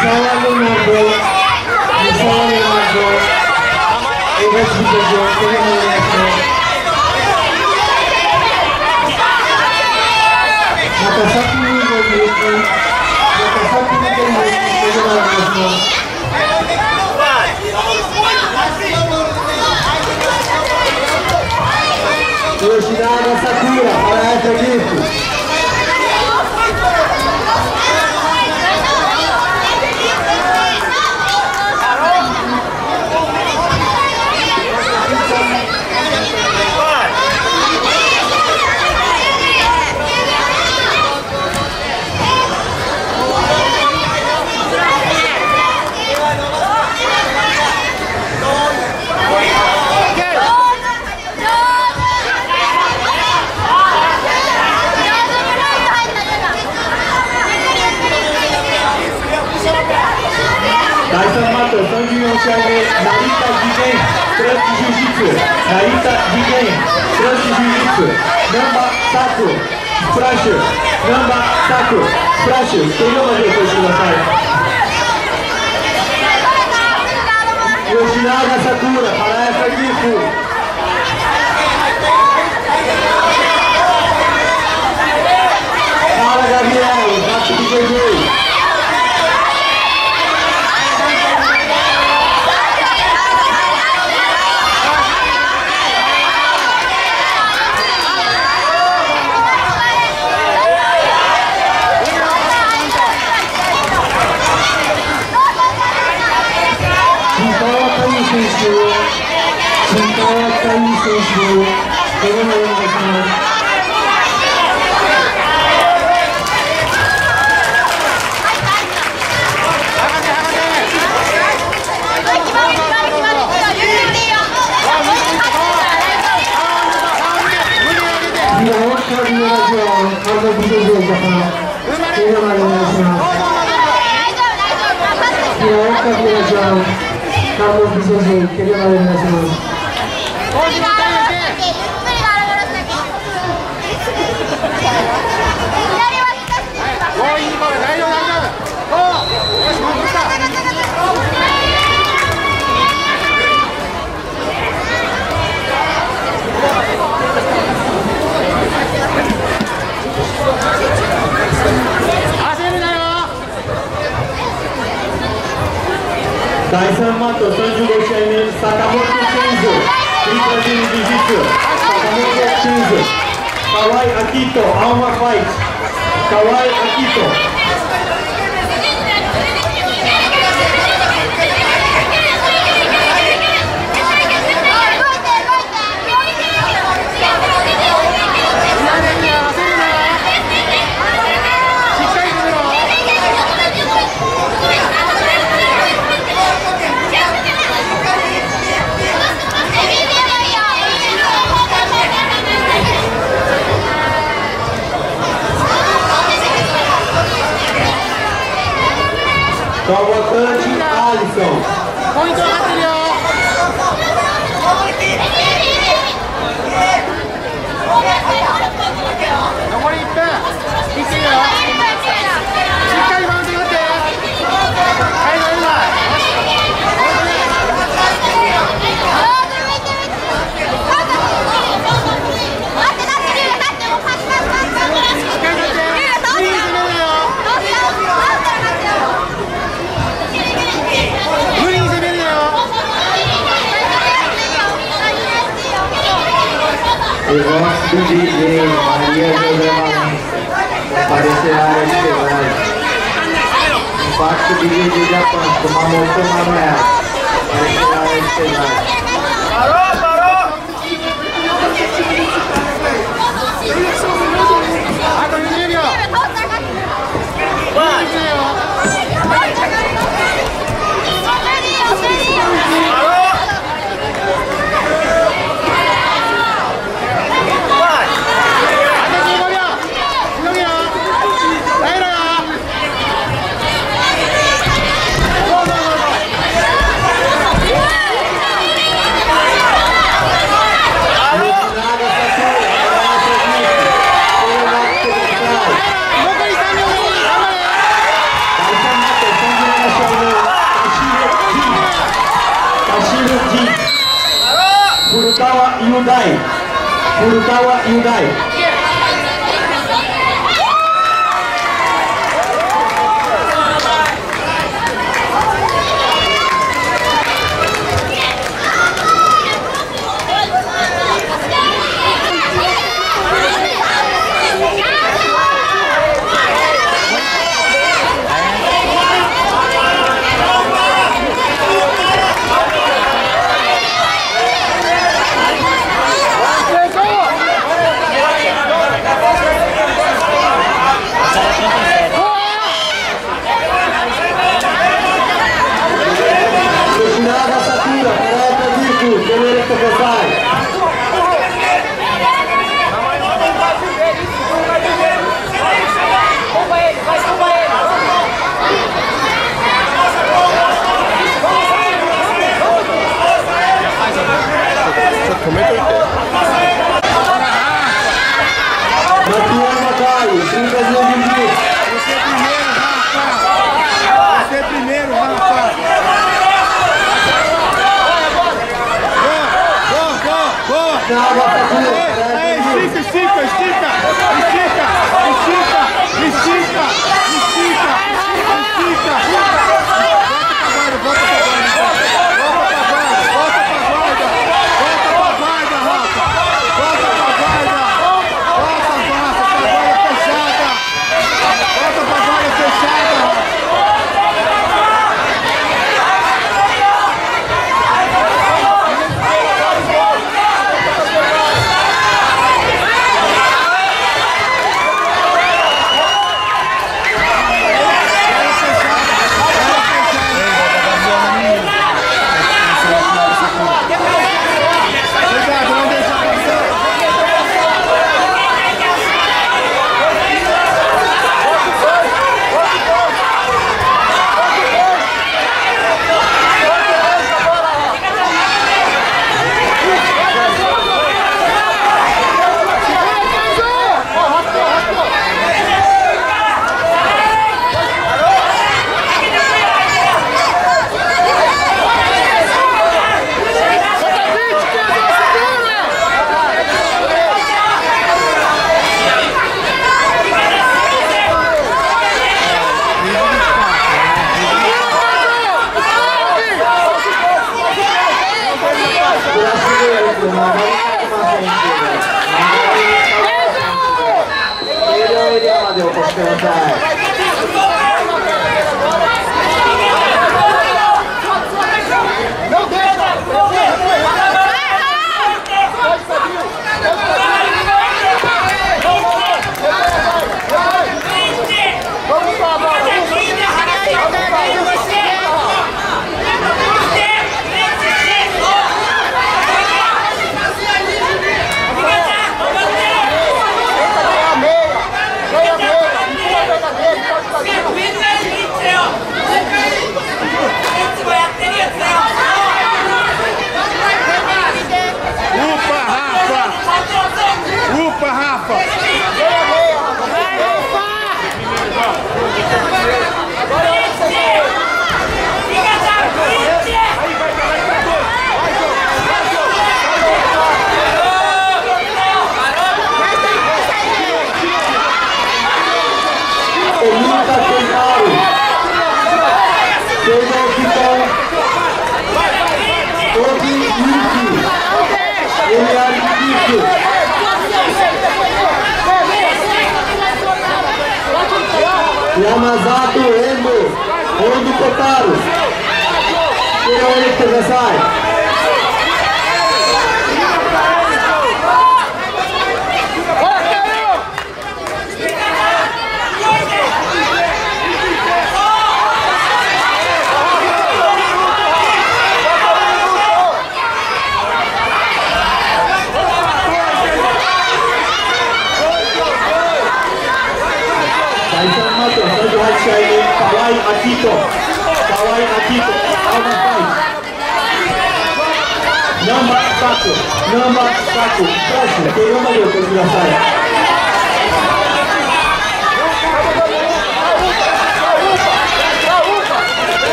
Misala Leonardo, Misala Leonardo, Eva Escutejo, Eva Leonardo. Natasaki Leonardo, Natasaki Leonardo, Eva Leonardo. Yoshida Sakura, para essa equipe. Narita, são de Yonchame,
Narita Jigen, Trance Jiu-Jitsu, Narita Jigen, Trance Jiu-Jitsu, Namba Saku, Frasher, Namba Saku, Frasher, entendeu, Maria,
depois que
você Yoshinaga Sakura, Haraya Sakifu, Fala, Gabriel, bate de
vermelho.
Jempolkan Facebook Turun ke. 这里吗 Jiu-Jitsu, Sakamoto Shinzu, Kawai Akito, Alma Fight,
Kawaii Akito. Tá
votando. Reverse भी ये हारियर परिसरार के बाद पास भी ये जगह पर तमाम मौके मारा है परिसरार के बाद Hyundai. Purtawa Hyundai.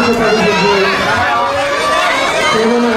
Você está dizendo, termina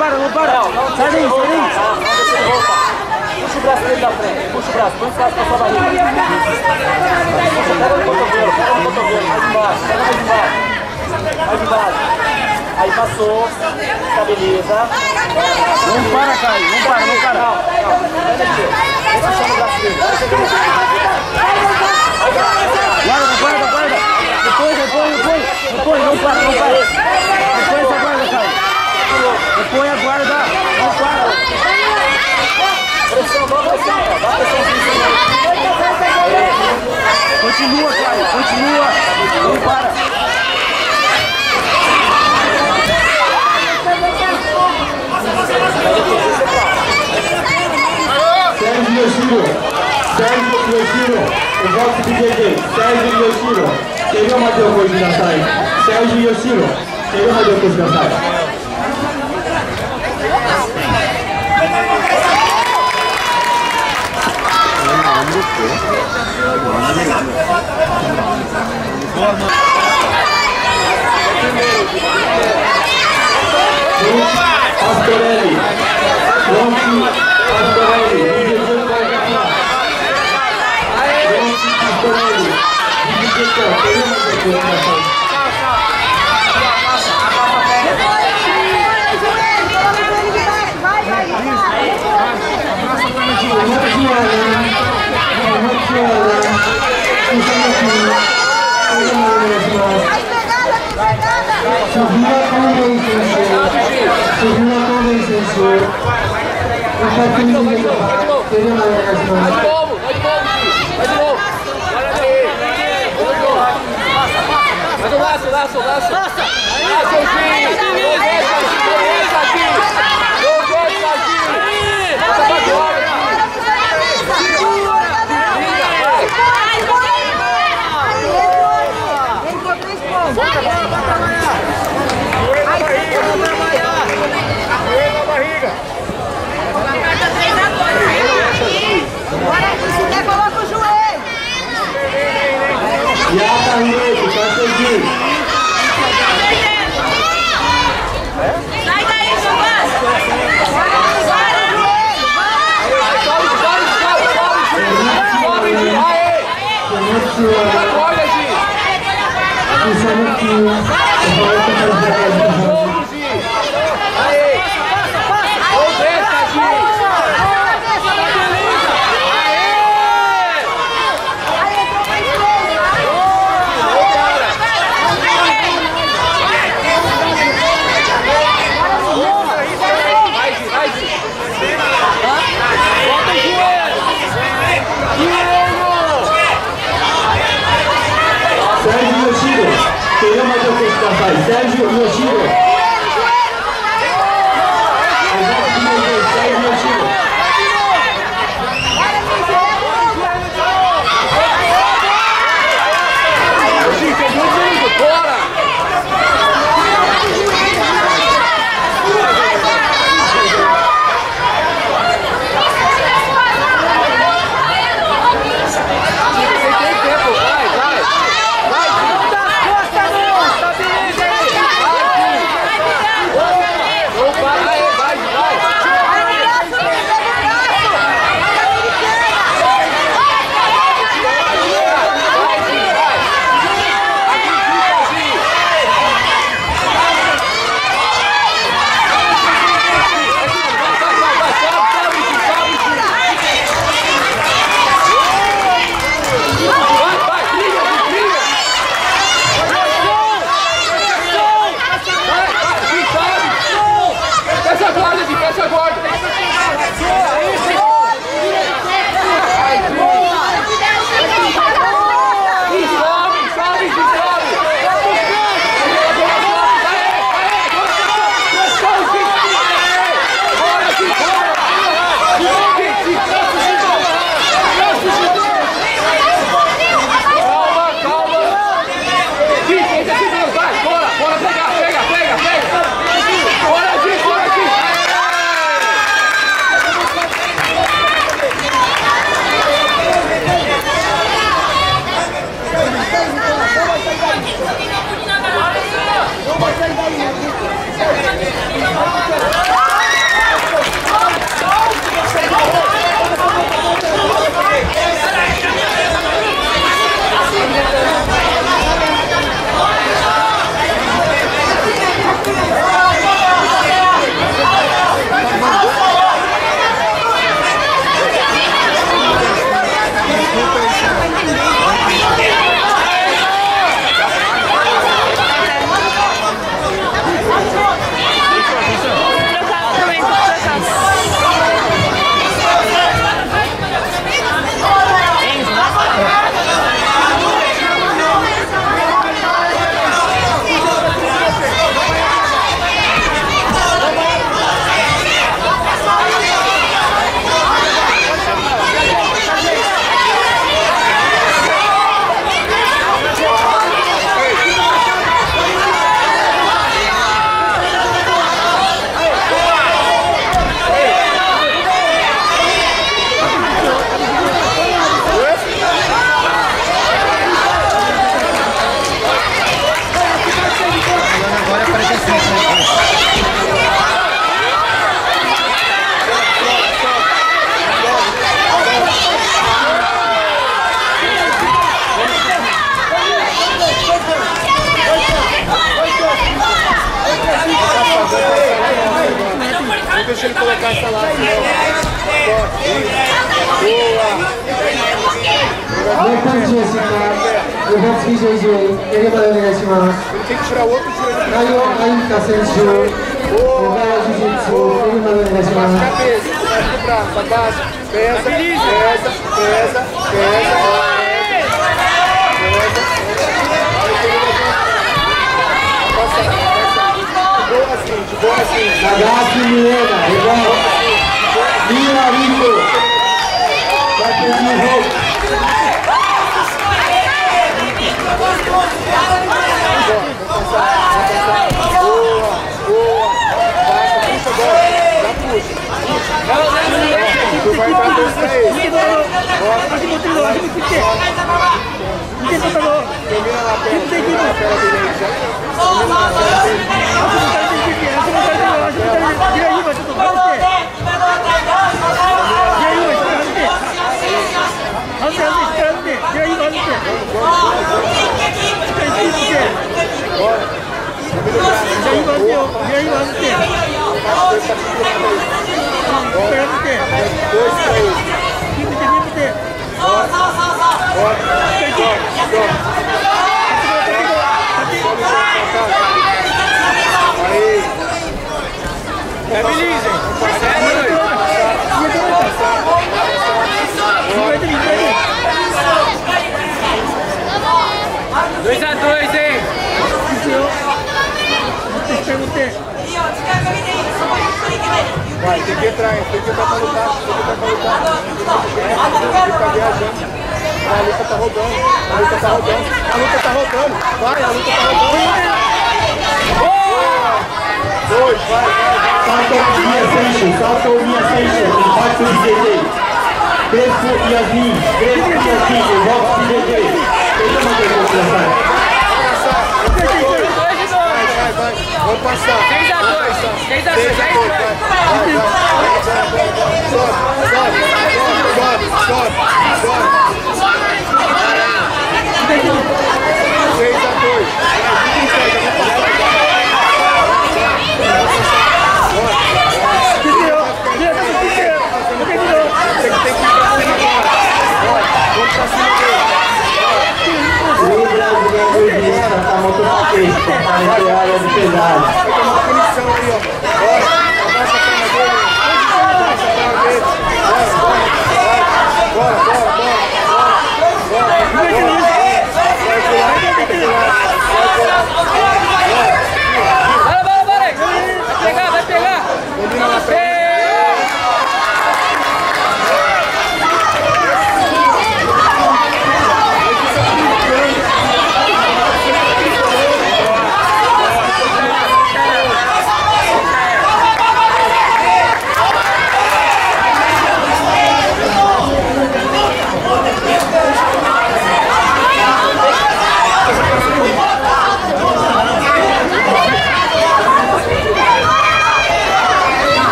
para, não para, não para. Sai daí, sai daí. Puxa o braço dele da frente, puxa o braço, põe o braço pra sua barriga. Puxa, pega no cotovelo, pega no cotovelo, mais embaixo, pega mais embaixo. Mais embaixo. Aí passou, estabiliza. Não para, Caio, não para, não para. Calma. Sai daqui. Deixa eu chamar o braço dele. Vai chegar Guarda, guarda, guarda. Depois, depois, depois. Depois, não para, não para. Depois aguarda, Põe a guarda. A guarda. Pressão, vai pressão, vai pressão. Continua, Caio, continua. Não para.
Sérgio Yoshiro, Sérgio Yoshiro, o voto de GG, Sérgio Yoshino, queria manter o coisa da Sérgio Yoshino, queria manter o coisa da Pastorelli, Rocky Pastorelli, Dimitri Pastorelli, Rocky Pastorelli, Dimitri Pastorelli, Dimitri Pastorelli.
Thank you. Laço, laço, laço!
vai Laço, filho! Beleza, beleza, filho!
Yata Hiroki, Kaseji.
Sai daí, Chubas. Para o joelho.
Sobe, sobe, sobe, sobe. Sobe, Gil. Aê. Olha, Gil.
Sérgio Yoshiro.
Crespo e Azinho,
Crespo e
Azinho, Vox e GG.
Deixa
eu manter o
Vamos passar. 3x2. 3x2. 3x2. Sobe, sobe, sobe, sobe. falta
o peixe, para a área de pesado.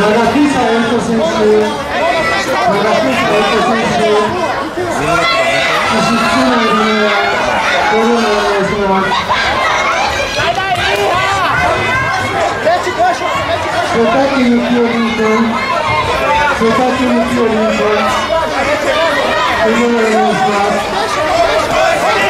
Nagapisa entra sem ser. Nagapisa entra sem ser. Shishitsuna Rinaya.
Todo é Sai daí, Ra!
Mete gancho, mete gancho.
Você tá
aqui no Piorim, é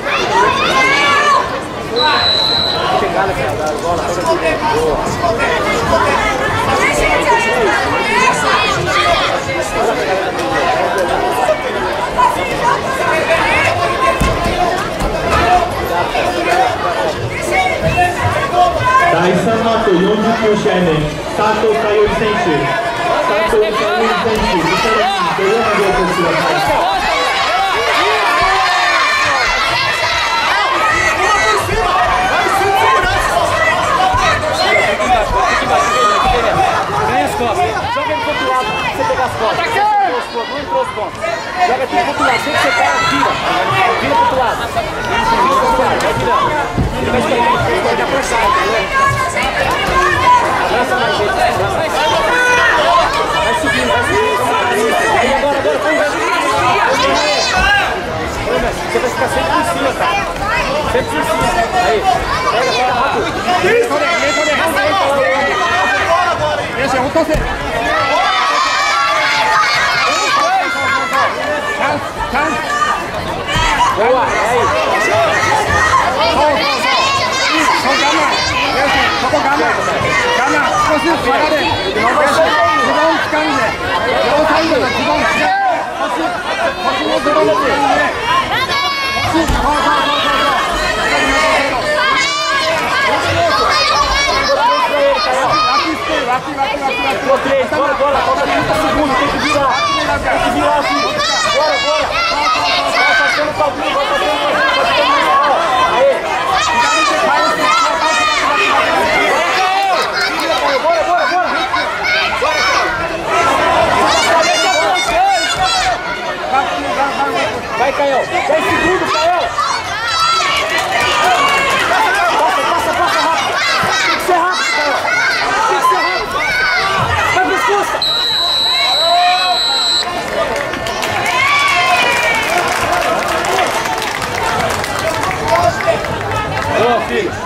Chegada que ela dá, bola, pega tudo. Tyson matou Yonji Kushenen,
Sato
Kaio Sato Kaio Isso pontos, não entrou os pontos. Joga aqui pro outro lado, sempre que você cai, vira. Vira pro outro lado. Isso, vira pro outro lado, vai virando. Ele vai escolher, vai escolher a pressão, entendeu? Abraça mais gente. Vai subindo, vai subindo. Aí agora, agora, põe. Você vai ficar sempre em cima, cara. Sempre em cima. Aí. Pega, pega rápido. Não vem, tá lá.
チャンス腰腰腰腰 aqui, aqui, aqui, aqui.
Tirou três, bora, bora, falta 30 segundos, tem que virar. Tem que virar assim. Bora, bora. Vai passando o palpinho, vai passando o palpinho, vai passando o palpinho. Aí. Bora, bora, bora. Vai, Caio. 10 segundos, Caio. Passa, passa, passa rápido. Tem que ser rápido, Caio. Tem que ser rápido. Vai pros custas. Boa, filho.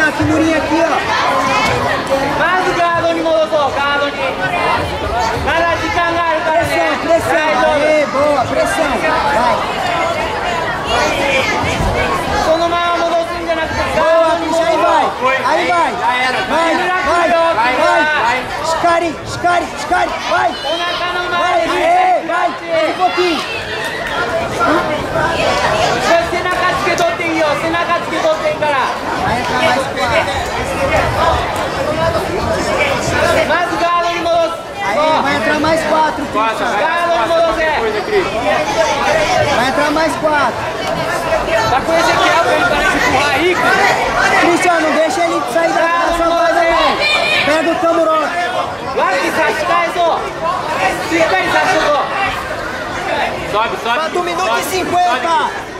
Chan, que
murinho
aqui, ó.
Mais o Garoni Molotov, Garoni. Vai de canário.
Pressão, pressão. Boa, pressão. Vai.
Tô no maior Molotov na
Boa,
bicho,
aí vai. Aí vai. Vai, vai, vai. vai.
Escari, escari, escari.
Vai. Vai, vai. Vai, um pouquinho.
Vai. よ背中つけとっていいからまずガードに戻す
vai entrar mais quatro.
Quatro, vai.
Vai entrar mais quatro.
Tá com esse aqui, ele empurrar aí, cara.
Cristiano, não deixa ele sair da casa, mais aí. Pega o camurão.
Vai, que sai, sai, só. Fica aí, sai. Sobe, sobe.
4 minutos e 50. Sobe.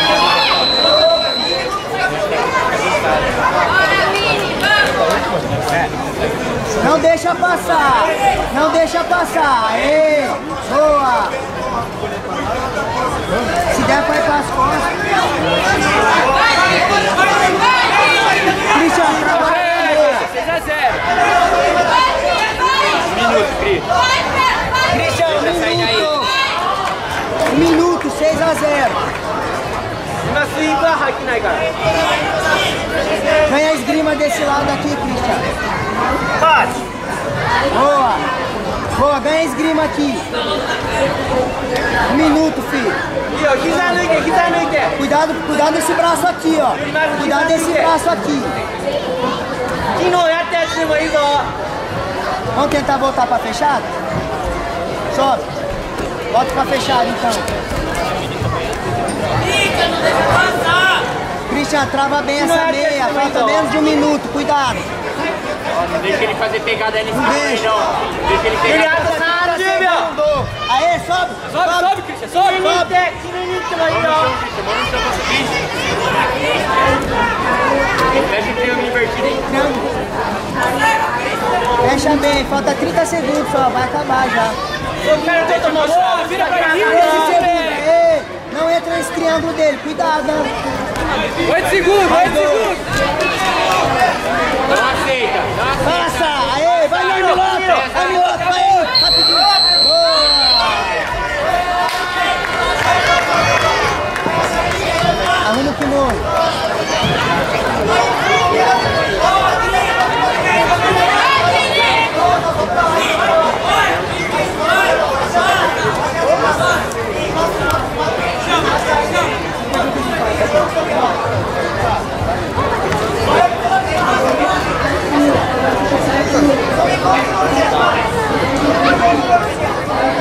Não deixa passar. Não deixa passar. Aê, boa. Se der, vai para as costas. Christian, trabalha.
6 a 0.
Minuto, Cris.
Christian, um minuto. Minuto, 6 a 0.
今スイープは入ってないから。
Ganha a esgrima desse lado aqui, Christian.
Bate.
Boa. Boa, ganha a esgrima aqui. Um minuto, filho.
いいよ、膝抜いて、膝抜いて。
Cuidado, cuidado desse braço aqui, ó. Cuidado desse braço aqui.
昨日やったやつでもいいぞ。
Vamos tentar voltar pra fechado? Sobe. Volta pra fechado então. Christian, trava bem essa é meia, falta menos de um minuto, cuidado.
Não deixa ele fazer pegada
ali
em cima.
Deixa
ele pegar.
Ele anda na!
Aê, sobe!
Sobe, sobe, Christian, sobe! Sobe, é, sobe. Christian,
Fecha o invertido.
Fecha bem, falta 30 segundos só, vai acabar já.
Ô, cara, tenta tomar vira pra mim,
15 segundos. Entra nesse triângulo dele. Cuidado. né?
8 segundos, 8 segundos.
Não aceita. Não aceita.
Passa. Aê, vai no Miloto. Vai Miloto. Vai. Rapidinho. Boa. Arruma o kimono.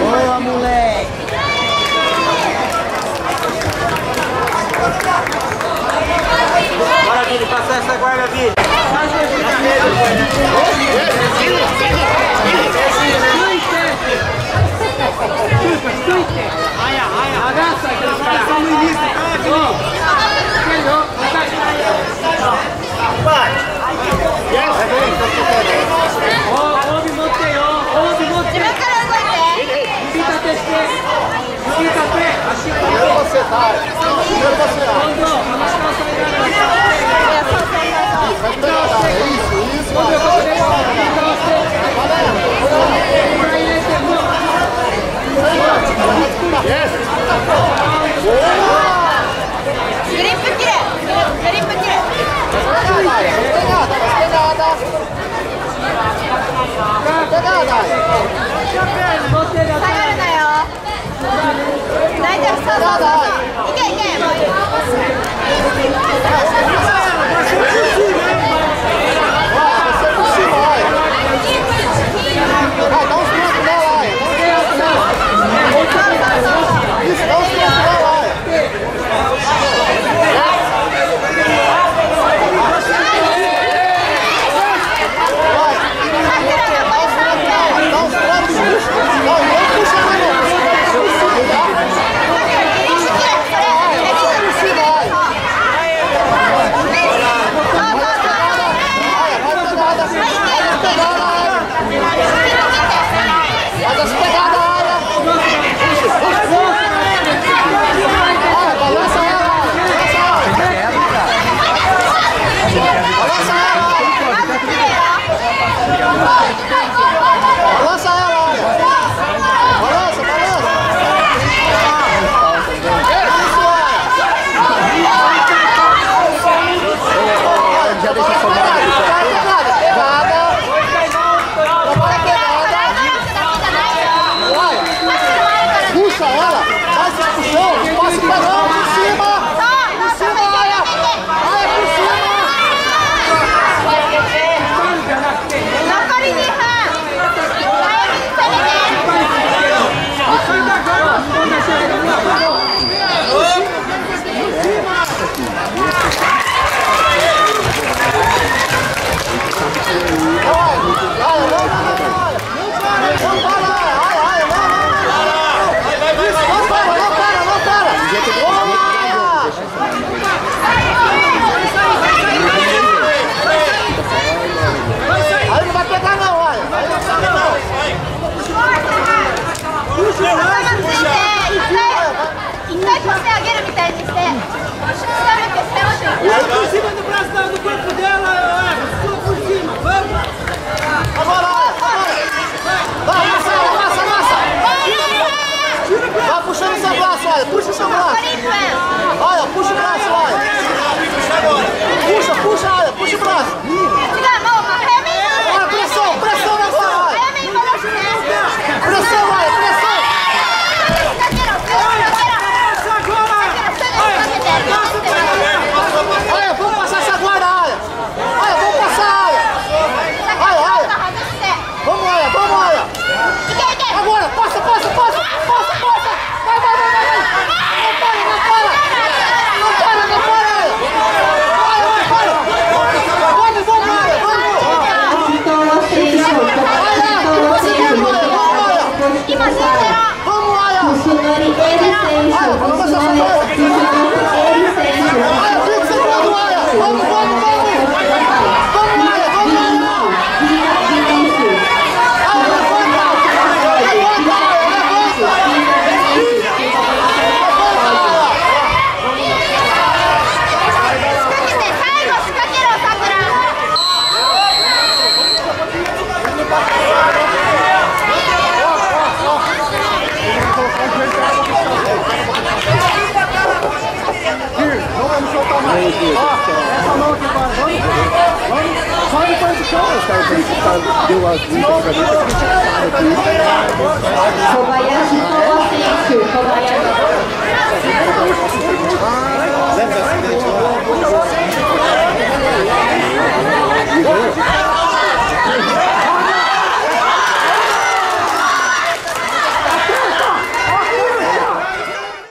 Boa, moleque.
Bora, Vini, passar essa guarda, Vini.
Primeiro você tá. Isso, isso.
稍等 Olha, fica segurando, olha. Vamos, vamos, vamos. Vamos,
chão, os caras tá,
deu as dicas pra mim, tá criticado aqui. Kobayashi Kobasensu, Kobayashi.
Lembra da acidente lá?